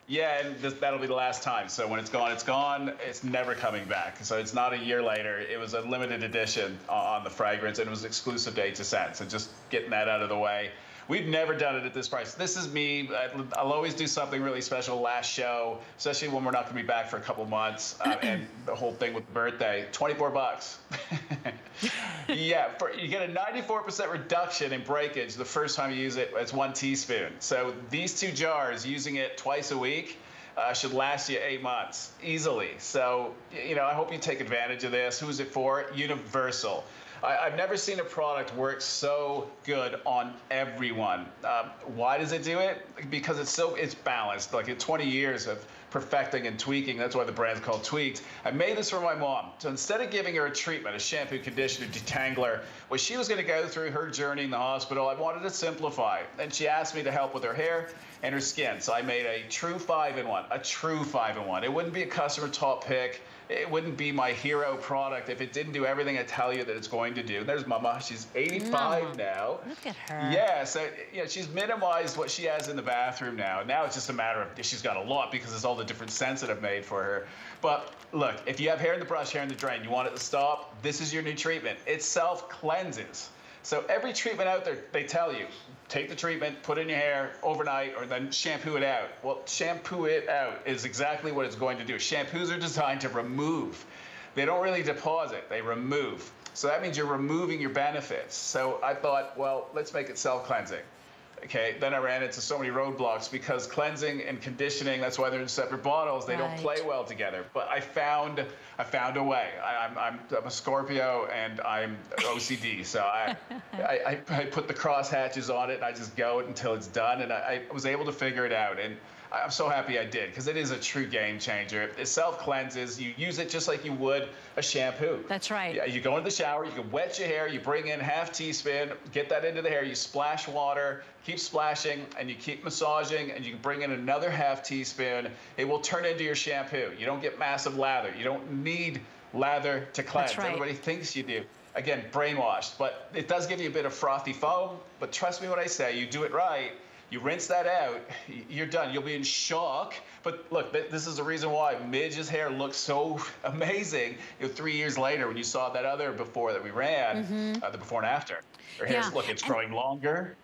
Yeah, and this, that'll be the last time. So when it's gone, it's gone. It's never coming back. So it's not a year later. It was a limited edition uh, on the fragrance, and it was exclusive to HSN. So just getting that out of the way. We've never done it at this price. This is me. I'll always do something really special last show, especially when we're not going to be back for a couple months. Uh, and the whole thing with the birthday, 24 bucks. yeah, for, you get a 94% reduction in breakage the first time you use it. It's one teaspoon. So these two jars, using it twice a week, uh, should last you eight months easily. So, you know, I hope you take advantage of this. Who's it for? Universal. I, have never seen a product work so good on everyone. Um, why does it do it? Because it's so it's balanced. Like in 20 years of perfecting and tweaking, that's why the brand's called Tweak'd. I made this for my mom. So instead of giving her a treatment, a shampoo, conditioner, detangler, when she was going to go through her journey in the hospital, I wanted to simplify. And she asked me to help with her hair and her skin. So I made a true five-in-one, a true five-in-one. It wouldn't be a customer top pick it wouldn't be my hero product if it didn't do everything I tell you that it's going to do. There's Mama. She's 85 Mama. now. Look at her. Yeah, so yeah, she's minimized what she has in the bathroom now. Now it's just a matter of she's got a lot because it's all the different scents that I've made for her. But look, if you have hair in the brush, hair in the drain, you want it to stop, this is your new treatment. It self cleanses. So every treatment out there, they tell you, take the treatment, put it in your hair overnight, or then shampoo it out. Well, shampoo it out is exactly what it's going to do. Shampoos are designed to remove. They don't really deposit, they remove. So that means you're removing your benefits. So I thought, well, let's make it self-cleansing. Okay, then I ran into so many roadblocks because cleansing and conditioning, that's why they're in separate bottles, they right. don't play well together. But I found I found a way. I, am I'm, I'm a Scorpio and I'm OCD, so I, I, I, put the cross hatches on it and I just go it until it's done, and I, I was able to figure it out. And I'm so happy I did because it is a true game changer. It self cleanses. You use it just like you would a shampoo. That's right. Yeah, you go into the shower, you can wet your hair, you bring in half teaspoon, get that into the hair, you splash water, keep splashing, and you keep massaging, and you can bring in another half teaspoon. It will turn into your shampoo. You don't get massive lather. You don't need lather to cleanse. That's right. Everybody thinks you do again, brainwashed, but it does give you a bit of frothy foam. But trust me when I say you do it right, you rinse that out, you're done. You'll be in shock. But look, this is the reason why Midge's hair looks so amazing. You know, three years later, when you saw that other before that we ran, mm -hmm. uh, the before and after, her hair's yeah. look, it's growing longer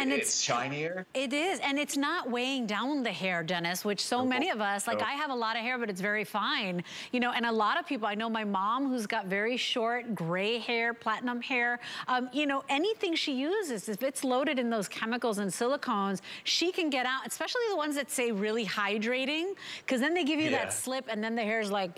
and it's, it's, shinier. It is, and it's not weighing down the hair, Denis, which so many of us, like I have a lot of hair, but it's very fine. You know, and a lot of people, I know my mom who's got very short gray hair, platinum hair, um, you know, anything she uses, if it's loaded in those chemicals and silicones, she can get out, especially the ones that say really hydrating, because then they give you yeah. that slip and then the hair's like,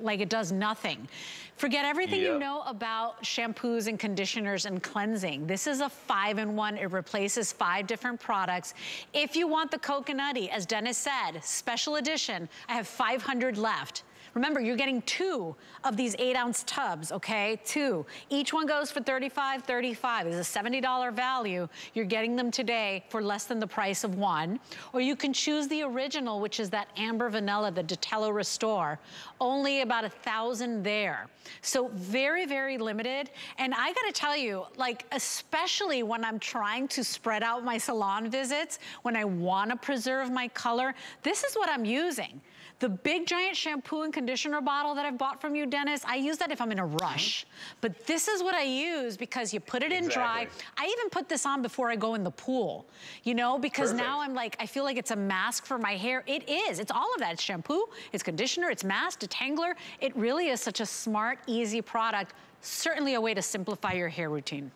like it does nothing. Forget everything yep. you know about shampoos and conditioners and cleansing. This is a five-in-one. It replaces five different products. If you want the coconutty, as Denis said, special edition, I have 500 left. Remember, you're getting two of these eight ounce tubs, okay? Two. Each one goes for 35 35 It's a $70 value. You're getting them today for less than the price of one. Or you can choose the original, which is that amber vanilla, the Detello Restore. Only about a thousand there. So very, very limited. And I gotta tell you, like, especially when I'm trying to spread out my salon visits, when I wanna preserve my color, this is what I'm using. The big giant shampoo and conditioner bottle that I've bought from you, Denis, I use that if I'm in a rush. But this is what I use because you put it in dry. I even put this on before I go in the pool, you know, because Perfect. now I'm like, I feel like it's a mask for my hair. It is, it's all of that. It's shampoo, it's conditioner, it's mask, detangler. It really is such a smart, easy product. Certainly a way to simplify your hair routine.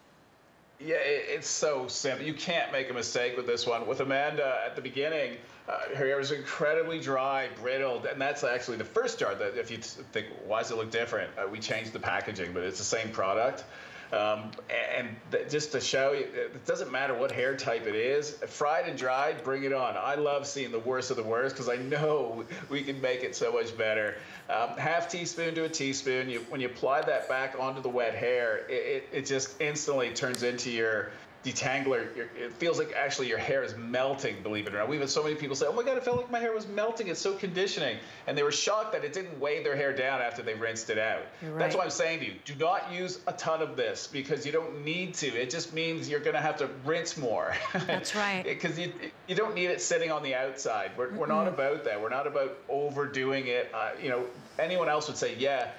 Yeah, it's so simple. You can't make a mistake with this one. With Amanda at the beginning, uh, her hair was incredibly dry, brittle, and that's actually the first jar that if you think, why does it look different? Uh, we changed the packaging, but it's the same product. Um, and just to show you, it doesn't matter what hair type it is, fried and dried, bring it on. I love seeing the worst of the worst because I know we can make it so much better. Um, half teaspoon to a teaspoon. You, when you apply that back onto the wet hair, it, it, it just instantly turns into your detangler, it feels like actually your hair is melting, believe it or not. We've had so many people say, oh my God, it felt like my hair was melting. It's so conditioning. And they were shocked that it didn't weigh their hair down after they rinsed it out. Right. That's why I'm saying to you, do not use a ton of this because you don't need to. It just means you're going to have to rinse more. That's right. Because you, you don't need it sitting on the outside. We're, mm-hmm. we're not about that. We're not about overdoing it. Uh, you know, anyone else would say, yeah,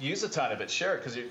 use a ton of it, sure, because you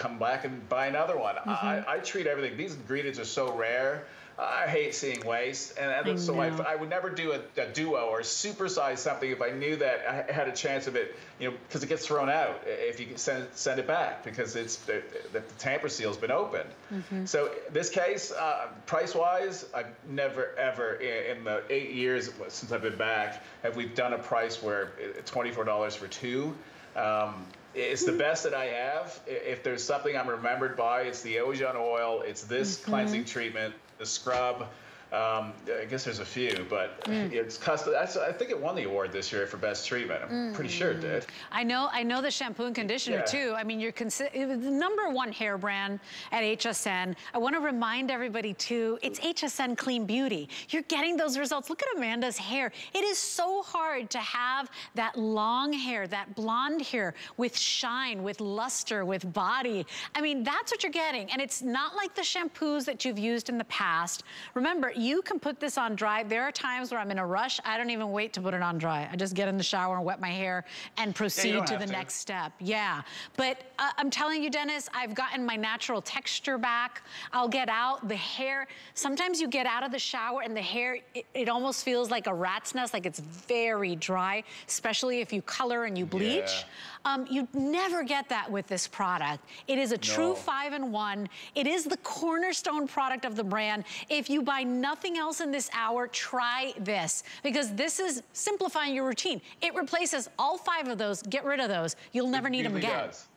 come back and buy another one. Mm-hmm. I, I treat everything. These ingredients are so rare. I hate seeing waste, and, and so I, I, would never do a, a, duo or supersize something if I knew that I had a chance of it, you know, because it gets thrown out if you send send it back because it's the, the, tamper seal's been opened. Mm-hmm. So this case, uh, price wise, I've never ever in, in, the eight years since I've been back have we done a price where twenty four dollars for two. Um, it's the best that I have. If there's something I'm remembered by, it's the Ojon oil. It's this mm-hmm. cleansing treatment, the scrub. Um, I guess there's a few, but mm. it's custom. I think it won the award this year for best treatment. I'm mm. pretty sure it did. I know. I know the shampoo and conditioner yeah. too. I mean, you're the number one hair brand at HSN. I want to remind everybody too. It's HSN Clean Beauty. You're getting those results. Look at Amanda's hair. It is so hard to have that long hair, that blonde hair with shine, with luster, with body. I mean, that's what you're getting, and it's not like the shampoos that you've used in the past. Remember, you can put this on dry. There are times where I'm in a rush. I don't even wait to put it on dry. I just get in the shower and wet my hair and proceed yeah, to the to. next step. Yeah. But uh, I'm telling you, Denis, I've gotten my natural texture back. I'll get out the hair. Sometimes you get out of the shower and the hair, it, it almost feels like a rat's nest, like it's very dry, especially if you color and you bleach. Yeah. Um, you never get that with this product. It is a true five-in-one. It is the cornerstone product of the brand. If you buy nothing else in this hour, try this because this is simplifying your routine. It replaces all five of those. Get rid of those. You'll never it need them again. Does.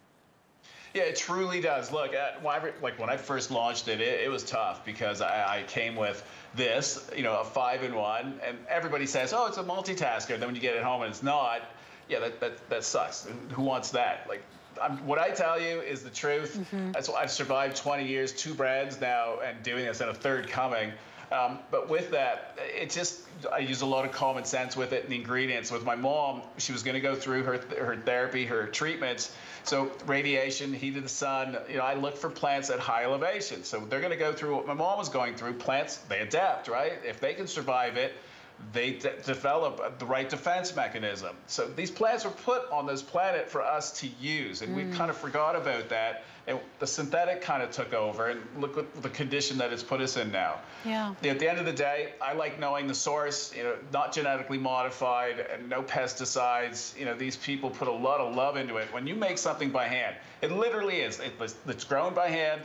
Yeah, it truly does. Look, at, like when I first launched it, it, it was tough because I, I, came with this, you know, a five-in-one, and everybody says, oh, it's a multitasker. And then when you get it home and it's not, yeah, that, that, that sucks. Who wants that? Like, I'm, what I tell you is the truth. Mm-hmm. That's why I've survived 20 years, two brands now, and doing this and a third coming. Um, but with that, it just I use a lot of common sense with it and the ingredients. With my mom, she was going to go through her her therapy, her treatments. So radiation, heat of the sun. You know, I look for plants at high elevation. So they're going to go through what my mom was going through. Plants, they adapt, right? If they can survive it they develop the right defense mechanism. So these plants were put on this planet for us to use, and mm. we kind of forgot about that. And the synthetic kind of took over, and look at the condition that it's put us in now. Yeah. At the end of the day, I like knowing the source. You know, not genetically modified and no pesticides. You know, these people put a lot of love into it. When you make something by hand, it literally is. It's grown by hand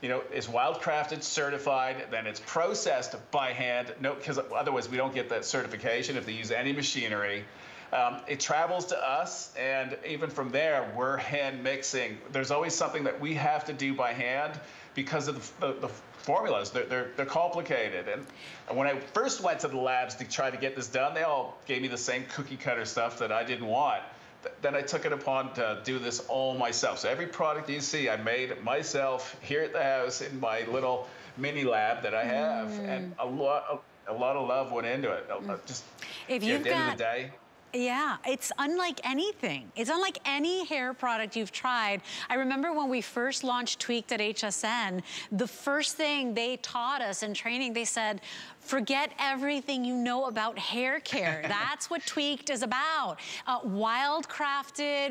you know, is wildcrafted, certified, then it's processed by hand. No, because otherwise we don't get that certification if they use any machinery. Um, it travels to us, and even from there, we're hand mixing. There's always something that we have to do by hand because of the, the, the formulas. They're, they're, they're complicated. And when I first went to the labs to try to get this done, they all gave me the same cookie cutter stuff that I didn't want. Then I took it upon to do this all myself. So every product you see, I made myself here at the house in my little mini lab that I have, mm. and a lot, a, a, lot of love went into it. Mm. Just if you've at the got, end of the day. Yeah, it's unlike anything. It's unlike any hair product you've tried. I remember when we first launched Tweak'd at HSN, the first thing they taught us in training, they said, forget everything you know about hair care. That's what Tweak'd is about. Uh, wild crafted,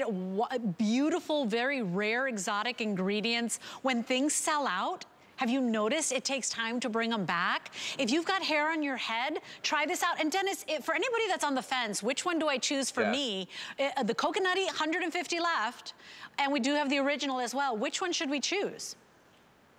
beautiful, very rare exotic ingredients. When things sell out, have you noticed it takes time to bring them back? If you've got hair on your head, try this out. And Denis, it, for anybody that's on the fence, which one do I choose for yeah. me? Uh, the coconutty, 150 left, and we do have the original as well. Which one should we choose?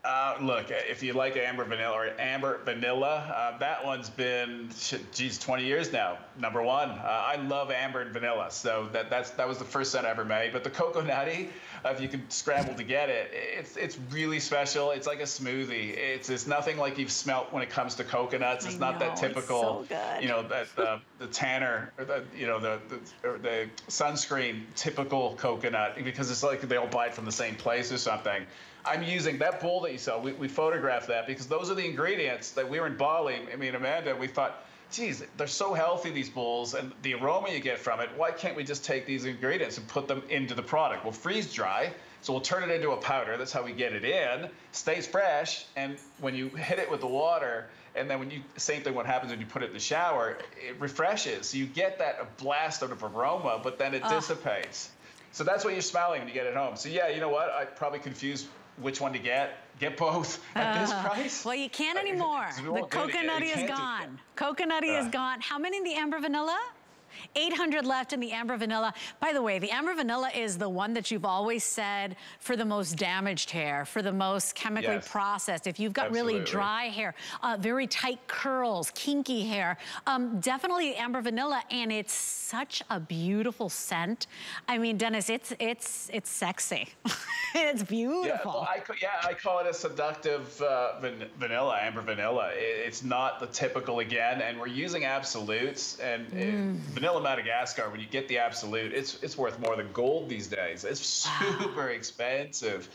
Uh, look, if you like amber vanilla or amber vanilla, uh, that one's been, geez, 20 years now. Number one. Uh, I love amber and vanilla, so that that's that was the first scent I ever made. But the coconutty, uh, if you can scramble to get it, it's it's really special. It's like a smoothie. It's it's nothing like you've smelt when it comes to coconuts. It's I not know, that typical, so you know, that the, the tanner or the you know the the, the sunscreen typical coconut because it's like they all buy it from the same place or something. I'm using that bowl that you saw. We, we photographed that because those are the ingredients that we were in Bali. I mean, Amanda, we thought, geez, they're so healthy, these bowls, and the aroma you get from it. Why can't we just take these ingredients and put them into the product? We'll freeze dry. So we'll turn it into a powder. That's how we get it in. Stays fresh. And when you hit it with the water, and then when you, same thing what happens when you put it in the shower, it refreshes. So you get that blast of aroma, but then it uh. dissipates. So that's what you're smelling when you get it home. So yeah, you know what? I probably confused which one to get. Get both at uh, this price. Well, you can't anymore. the coconutty is gone. Coconutty uh. is gone. How many in the amber vanilla? 800 left in the Amber Vanilla. By the way, the Amber Vanilla is the one that you've always said for the most damaged hair, for the most chemically yes. processed. If you've got Absolutely. really dry hair, uh, very tight curls, kinky hair, um, definitely Amber Vanilla, and it's such a beautiful scent. I mean, Denis, it's it's it's sexy. it's beautiful. Yeah, well, I, yeah, I call it a seductive uh, van vanilla, Amber Vanilla. It, it's not the typical again, and we're using absolutes, and mm. it, vanilla Madagascar, when you get the absolute, it's it's worth more than gold these days. It's super expensive.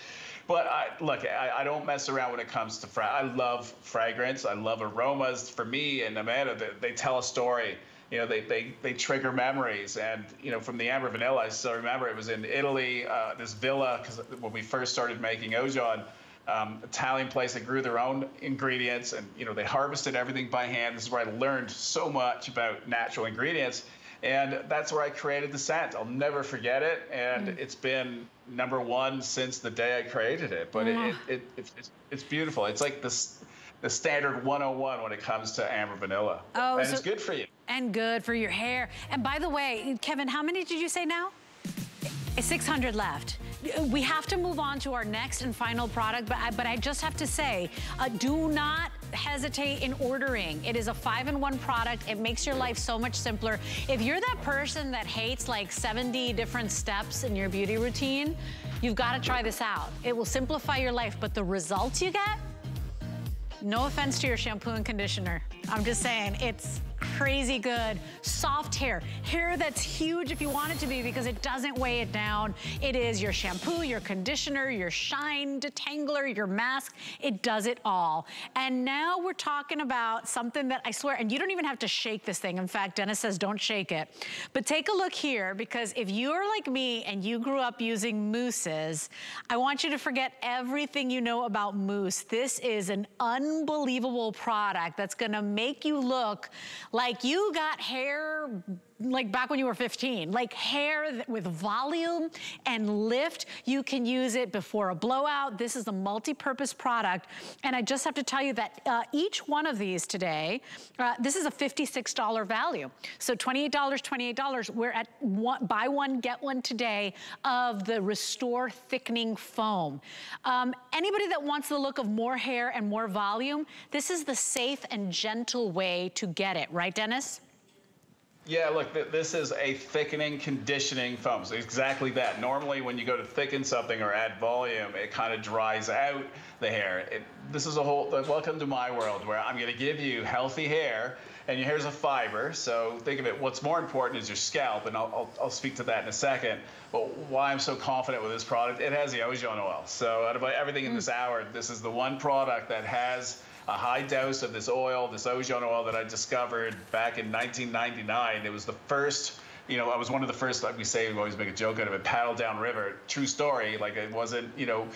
But I, look, I, I, don't mess around when it comes to fra- I love fragrance. I love aromas. For me and Amanda, they, they tell a story. You know, they, they, they trigger memories. And, you know, from the Amber Vanilla, I still remember it was in Italy, uh, this villa, because when we first started making Ojon, um, Italian place that grew their own ingredients, and you know they harvested everything by hand. This is where I learned so much about natural ingredients, and that's where I created the scent. I'll never forget it, and mm. it's been number one since the day I created it. But it, it, it, it's, it's beautiful. It's like this the standard 101 when it comes to amber vanilla. Oh, and so, it's good for you. And good for your hair. And by the way, Kevin, how many did you say now? 600 left. We have to move on to our next and final product, but I, but I just have to say, uh, do not hesitate in ordering. It is a five-in-one product. It makes your life so much simpler. If you're that person that hates like 70 different steps in your beauty routine, you've got to try this out. It will simplify your life, but the results you get, no offense to your shampoo and conditioner. I'm just saying, it's crazy good. Soft hair, hair that's huge if you want it to be because it doesn't weigh it down. It is your shampoo, your conditioner, your shine detangler, your mask. It does it all. And now we're talking about something that I swear, and you don't even have to shake this thing. In fact, Denis says don't shake it. But take a look here because if you're like me and you grew up using mousses, I want you to forget everything you know about mousse. This is an unbelievable product that's gonna make you look like you got hair like back when you were 15, like hair with volume and lift. You can use it before a blowout. This is a multi-purpose product. And I just have to tell you that uh, each one of these today, uh, this is a $56 value. So $28, $28, we're at one, buy one, get one today of the Restore Thickening Foam. Um, anybody that wants the look of more hair and more volume, this is the safe and gentle way to get it, right, Denis? Yeah, look, th this is a thickening, conditioning foam. So exactly that. Normally, when you go to thicken something or add volume, it kind of dries out the hair. It, this is a whole, welcome to my world where I'm going to give you healthy hair and your hair's a fiber. So think of it, what's more important is your scalp, and I'll, I'll, I'll speak to that in a second. But why I'm so confident with this product, it has the Ojon oil. So out of everything in mm. this hour, this is the one product that has a high dose of this oil, this Ojon oil that I discovered back in 1999. It was the first you know, I was one of the first, like we say, we always make a joke out of it, paddle down river. True story. Like it wasn't, you know,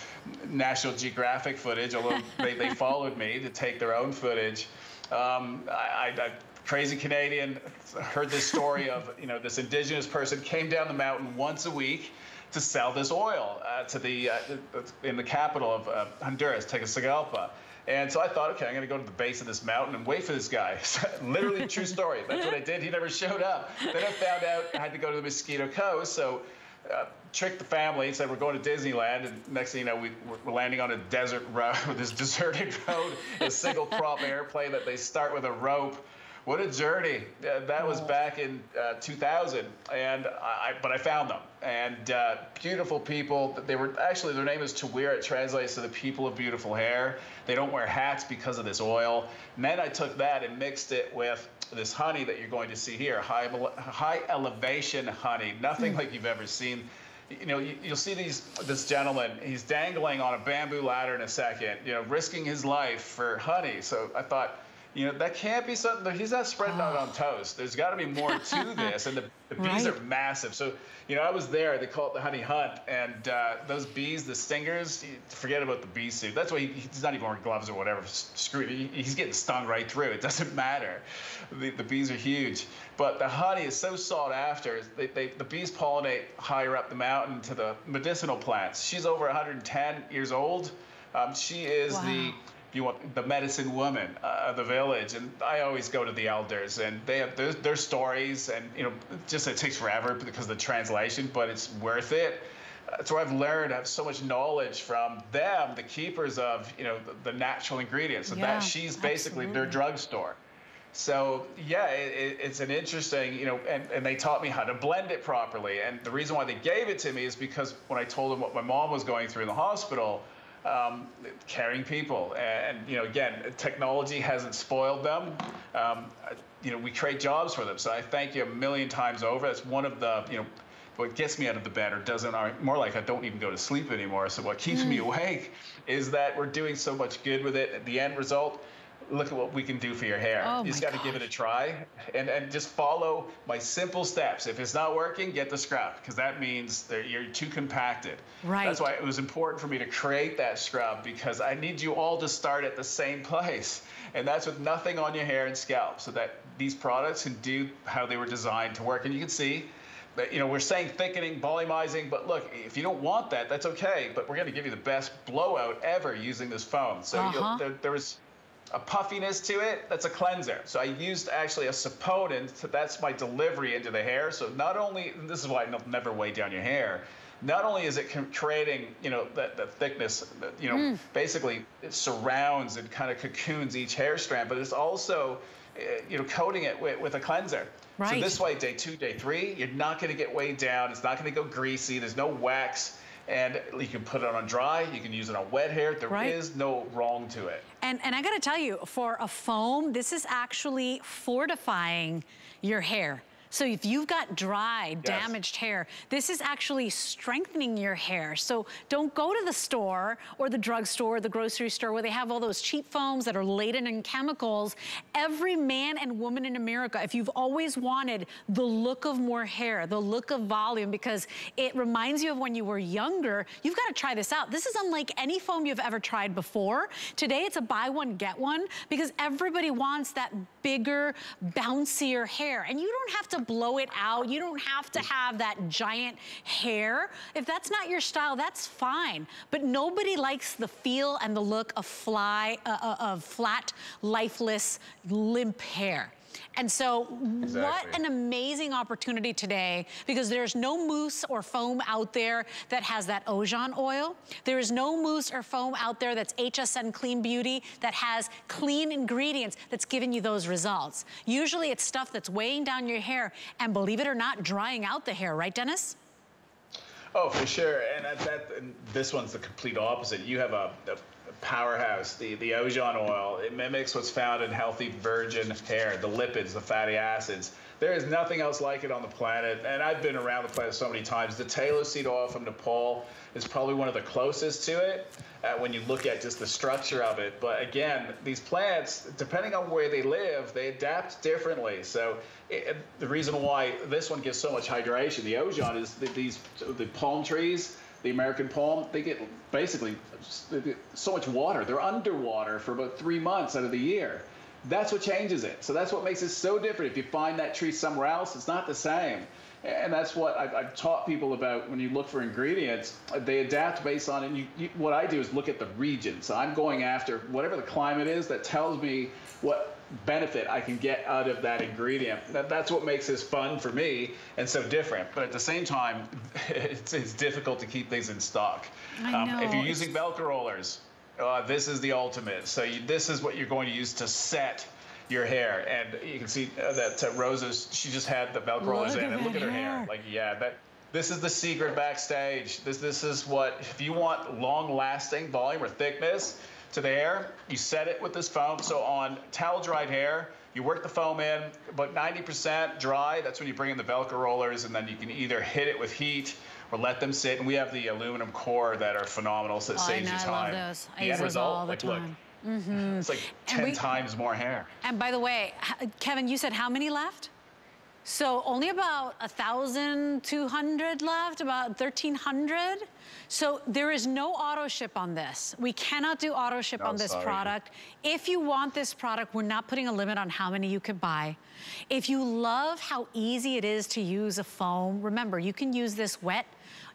National Geographic footage, although they, they followed me to take their own footage. Um, I, I, I crazy Canadian heard this story of, you know, this indigenous person came down the mountain once a week to sell this oil uh, to the uh, in the capital of uh, Honduras, Tegucigalpa. And so I thought, okay, I'm going to go to the base of this mountain and wait for this guy. Literally, true story. That's what I did. He never showed up. Then I found out I had to go to the Mosquito Coast. So uh, tricked the family, and said we're going to Disneyland, and next thing you know, we, we're landing on a desert road, with this deserted road, a single prop airplane that they start with a rope what a journey. Uh, that was back in uh, 2000, and I, but I found them. And uh, beautiful people. They were actually their name is Tawira. It translates to the people of beautiful hair. They don't wear hats because of this oil. And then I took that and mixed it with this honey that you're going to see here, high high elevation honey. Nothing like you've ever seen you know, you, will see these this gentleman. He's dangling on a bamboo ladder in a second. You know, risking his life for honey. So I thought, you know, that can't be something. He's not spreading oh. out on toast. There's got to be more to this, and the, the bees right. are massive. So, you know, I was there. They call it the honey hunt, and uh, those bees, the stingers. Forget about the bee suit. That's why he, he's not even wearing gloves or whatever. Screw it. He, he's getting stung right through. It doesn't matter. The, the bees are huge, but the honey is so sought after. They, they, the bees pollinate higher up the mountain to the medicinal plants. She's over 110 years old. Um, she is wow. the you want the medicine woman uh, of the village and i always go to the elders and they have their, their stories and you know just it takes forever because of the translation but it's worth it that's where I've learned. I have so much knowledge from them, the keepers of you know the, the natural ingredients. So yeah, that she's basically absolutely. their drugstore. So yeah, it, it's an interesting, you know, and, and they taught me how to blend it properly. And the reason why they gave it to me is because when I told them what my mom was going through in the hospital, um, caring people. And, you know, again, technology hasn't spoiled them. Um, you know, we create jobs for them. So I thank you a million times over. It's one of the, you know, what gets me out of the bed or doesn't, or more like I don't even go to sleep anymore. So what keeps mm. me awake is that we're doing so much good with it. The end result look at what we can do for your hair. Oh you just got to give it a try and, and just follow my simple steps. If it's not working, get the scrub because that means you're too compacted. Right. That's why it was important for me to create that scrub because I need you all to start at the same place. And that's with nothing on your hair and scalp so that these products can do how they were designed to work. And you can see that, you know, we're saying thickening, volumizing, but look, if you don't want that, that's okay. But we're going to give you the best blowout ever using this foam. So uh-huh. there, there was a puffiness to it, that's a cleanser. So I used actually a saponin, so that's my delivery into the hair. So not only, this is why it'll never weigh down your hair, not only is it creating, you know, that, that thickness, you know, mm. basically it surrounds and kind of cocoons each hair strand, but it's also, eh, you know, coating it with, with a cleanser. Right. So this way, day two, day three, you're not going to get weighed down. It's not going to go greasy. There's no wax and you can put it on dry, you can use it on wet hair. There right. is no wrong to it. And, and I gotta tell you, for a foam, this is actually fortifying your hair. So if you've got dry, yes. damaged hair, this is actually strengthening your hair. So don't go to the store or the drugstore or the grocery store where they have all those cheap foams that are laden in chemicals. Every man and woman in America, if you've always wanted the look of more hair, the look of volume, because it reminds you of when you were younger, you've got to try this out. This is unlike any foam you've ever tried before. Today, it's a buy one, get one, because everybody wants that bigger, bouncier hair. And you don't have to blow it out. You don't have to have that giant hair. If that's not your style, that's fine. But nobody likes the feel and the look of fly, uh, uh, of flat, lifeless, limp hair. And so exactly. what an amazing opportunity today because there's no mousse or foam out there that has that Ojon oil. There is no mousse or foam out there that's HSN Clean Beauty that has clean ingredients that's giving you those results. Usually it's stuff that's weighing down your hair and believe it or not, drying out the hair, right, Denis? Oh, for sure. And, that, and this one's the complete opposite. You have a, a powerhouse, the, the Ojon oil. It mimics what's found in healthy virgin hair, the lipids, the fatty acids. There is nothing else like it on the planet. And I've been around the planet so many times. The talo seed oil from Nepal is probably one of the closest to it uh, when you look at just the structure of it. But again, these plants, depending on where they live, they adapt differently. So it, the reason why this one gives so much hydration, the Ojon, is these the palm trees, the American palm, they get basically so much water. They're underwater for about three months out of the year. That's what changes it. So that's what makes it so different. If you find that tree somewhere else, it's not the same. And that's what I've, I've, taught people about when you look for ingredients. They adapt based on, and you, you, what I do is look at the region. So I'm going after whatever the climate is that tells me what benefit I can get out of that ingredient. That, that's what makes this fun for me and so different. But at the same time, it's, it's difficult to keep things in stock. Um. If you're using Velcro rollers, uh, this is the ultimate. So you, this is what you're going to use to set your hair. And you can see uh, that uh, Rosa's, she just had the Velcro rollers in. And look at her hair. hair. Like, yeah, that. This is the secret backstage. This this is what if you want long-lasting volume or thickness to the hair, you set it with this foam. So on towel-dried hair, you work the foam in, but 90% dry. That's when you bring in the Velcro rollers, and then you can either hit it with heat or let them sit. And we have the aluminum core that are phenomenal, so it oh, saves you time. I love those. I use those all the like, time. Look, Mm -hmm. It's like 10 we, times more hair. And by the way, Kevin, you said how many left? So only about 1,200 left, about 1,300. So there is no auto ship on this. We cannot do auto ship no, on this sorry. product. If you want this product, we're not putting a limit on how many you could buy. If you love how easy it is to use a foam, remember, you can use this wet,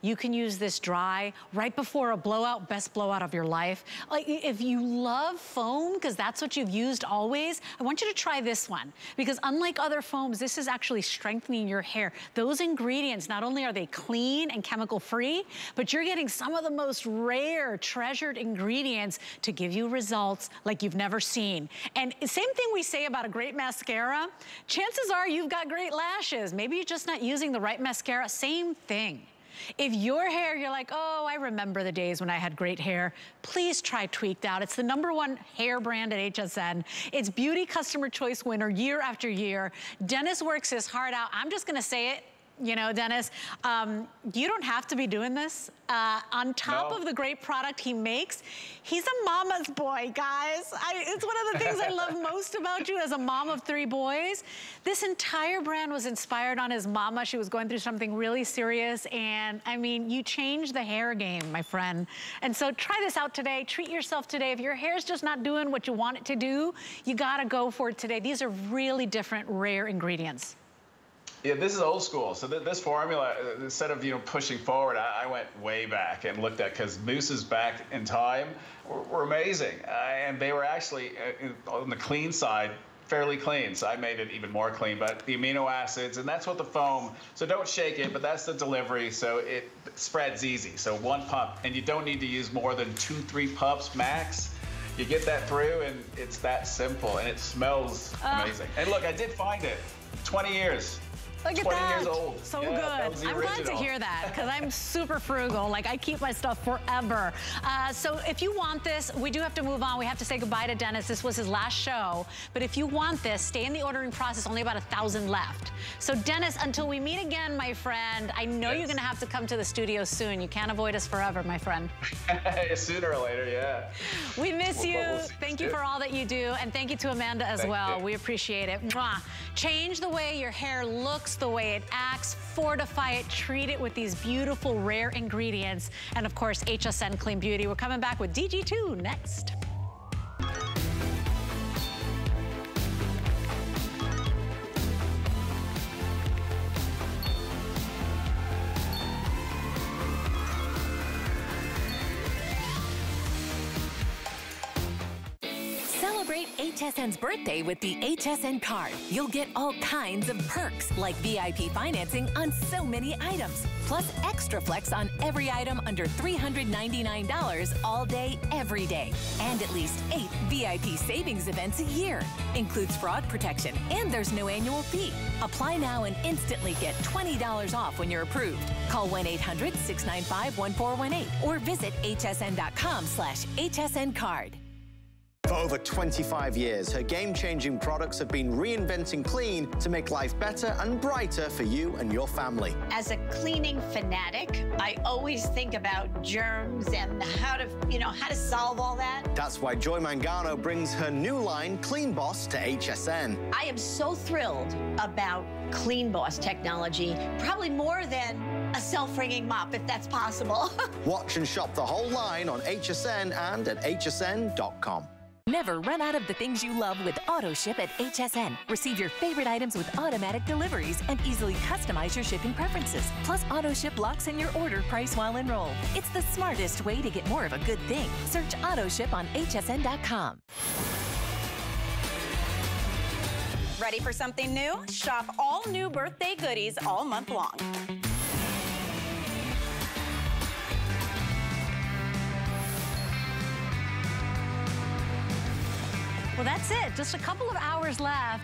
you can use this dry right before a blowout, best blowout of your life. Like if you love foam, because that's what you've used always, I want you to try this one. Because unlike other foams, this is actually strengthening your hair. Those ingredients, not only are they clean and chemical free, but you're getting some of the most rare, treasured ingredients to give you results like you've never seen. And same thing we say about a great mascara, chances are you've got great lashes. Maybe you're just not using the right mascara, same thing. If your hair, you're like, oh, I remember the days when I had great hair, please try Tweak'd Out. It's the number one hair brand at HSN. It's beauty customer choice winner year after year. Denis works his heart out. I'm just gonna say it, you know, Denis, um, you don't have to be doing this. Uh, on top no. of the great product he makes, he's a mama's boy, guys. I, it's one of the things I love most about you as a mom of three boys. This entire brand was inspired on his mama. She was going through something really serious. And I mean, you changed the hair game, my friend. And so try this out today. Treat yourself today. If your hair's just not doing what you want it to do, you gotta go for it today. These are really different, rare ingredients. Yeah, this is old school. So th this formula, uh, instead of you know pushing forward, I, I went way back and looked at because mooses back in time were, were amazing, uh, and they were actually uh, on the clean side fairly clean. So I made it even more clean. But the amino acids, and that's what the foam. So don't shake it, but that's the delivery. So it spreads easy. So one pump, and you don't need to use more than two, three pumps max. You get that through, and it's that simple, and it smells uh, amazing. And look, I did find it. 20 years. Look at that. So yeah, good. I'm glad to hear that because I'm super frugal. Like I keep my stuff forever. Uh, so if you want this, we do have to move on. We have to say goodbye to Denis. This was his last show. But if you want this, stay in the ordering process. Only about a thousand left. So Denis, until we meet again, my friend, I know yes. you're going to have to come to the studio soon. You can't avoid us forever, my friend. Sooner or later, yeah. We miss we'll, you. We'll thank you for all that you do. And thank you to Amanda as thank well. You. We appreciate it. Mwah. Change the way your hair looks the way it acts, fortify it, treat it with these beautiful rare ingredients. And of course, HSN Clean Beauty. We're coming back with DG2 next. HSN's birthday with the HSN card. You'll get all kinds of perks like VIP financing on so many items, plus extra flex on every item under $399 all day, every day, and at least eight VIP savings events a year. Includes fraud protection, and there's no annual fee. Apply now and instantly get $20 off when you're approved. Call 1-800-695-1418 or visit hsn.com slash hsn card. For over 25 years, her game-changing products have been reinventing clean to make life better and brighter for you and your family. As a cleaning fanatic, I always think about germs and how to, you know, how to solve all that. That's why Joy Mangano brings her new line, Clean Boss, to HSN. I am so thrilled about Clean Boss technology, probably more than a self-ringing mop, if that's possible. Watch and shop the whole line on HSN and at hsn.com. Never run out of the things you love with AutoShip at HSN. Receive your favorite items with automatic deliveries and easily customize your shipping preferences. Plus, AutoShip locks in your order price while enrolled. It's the smartest way to get more of a good thing. Search AutoShip on hsn.com. Ready for something new? Shop all new birthday goodies all month long. Well, that's it. Just a couple of hours left.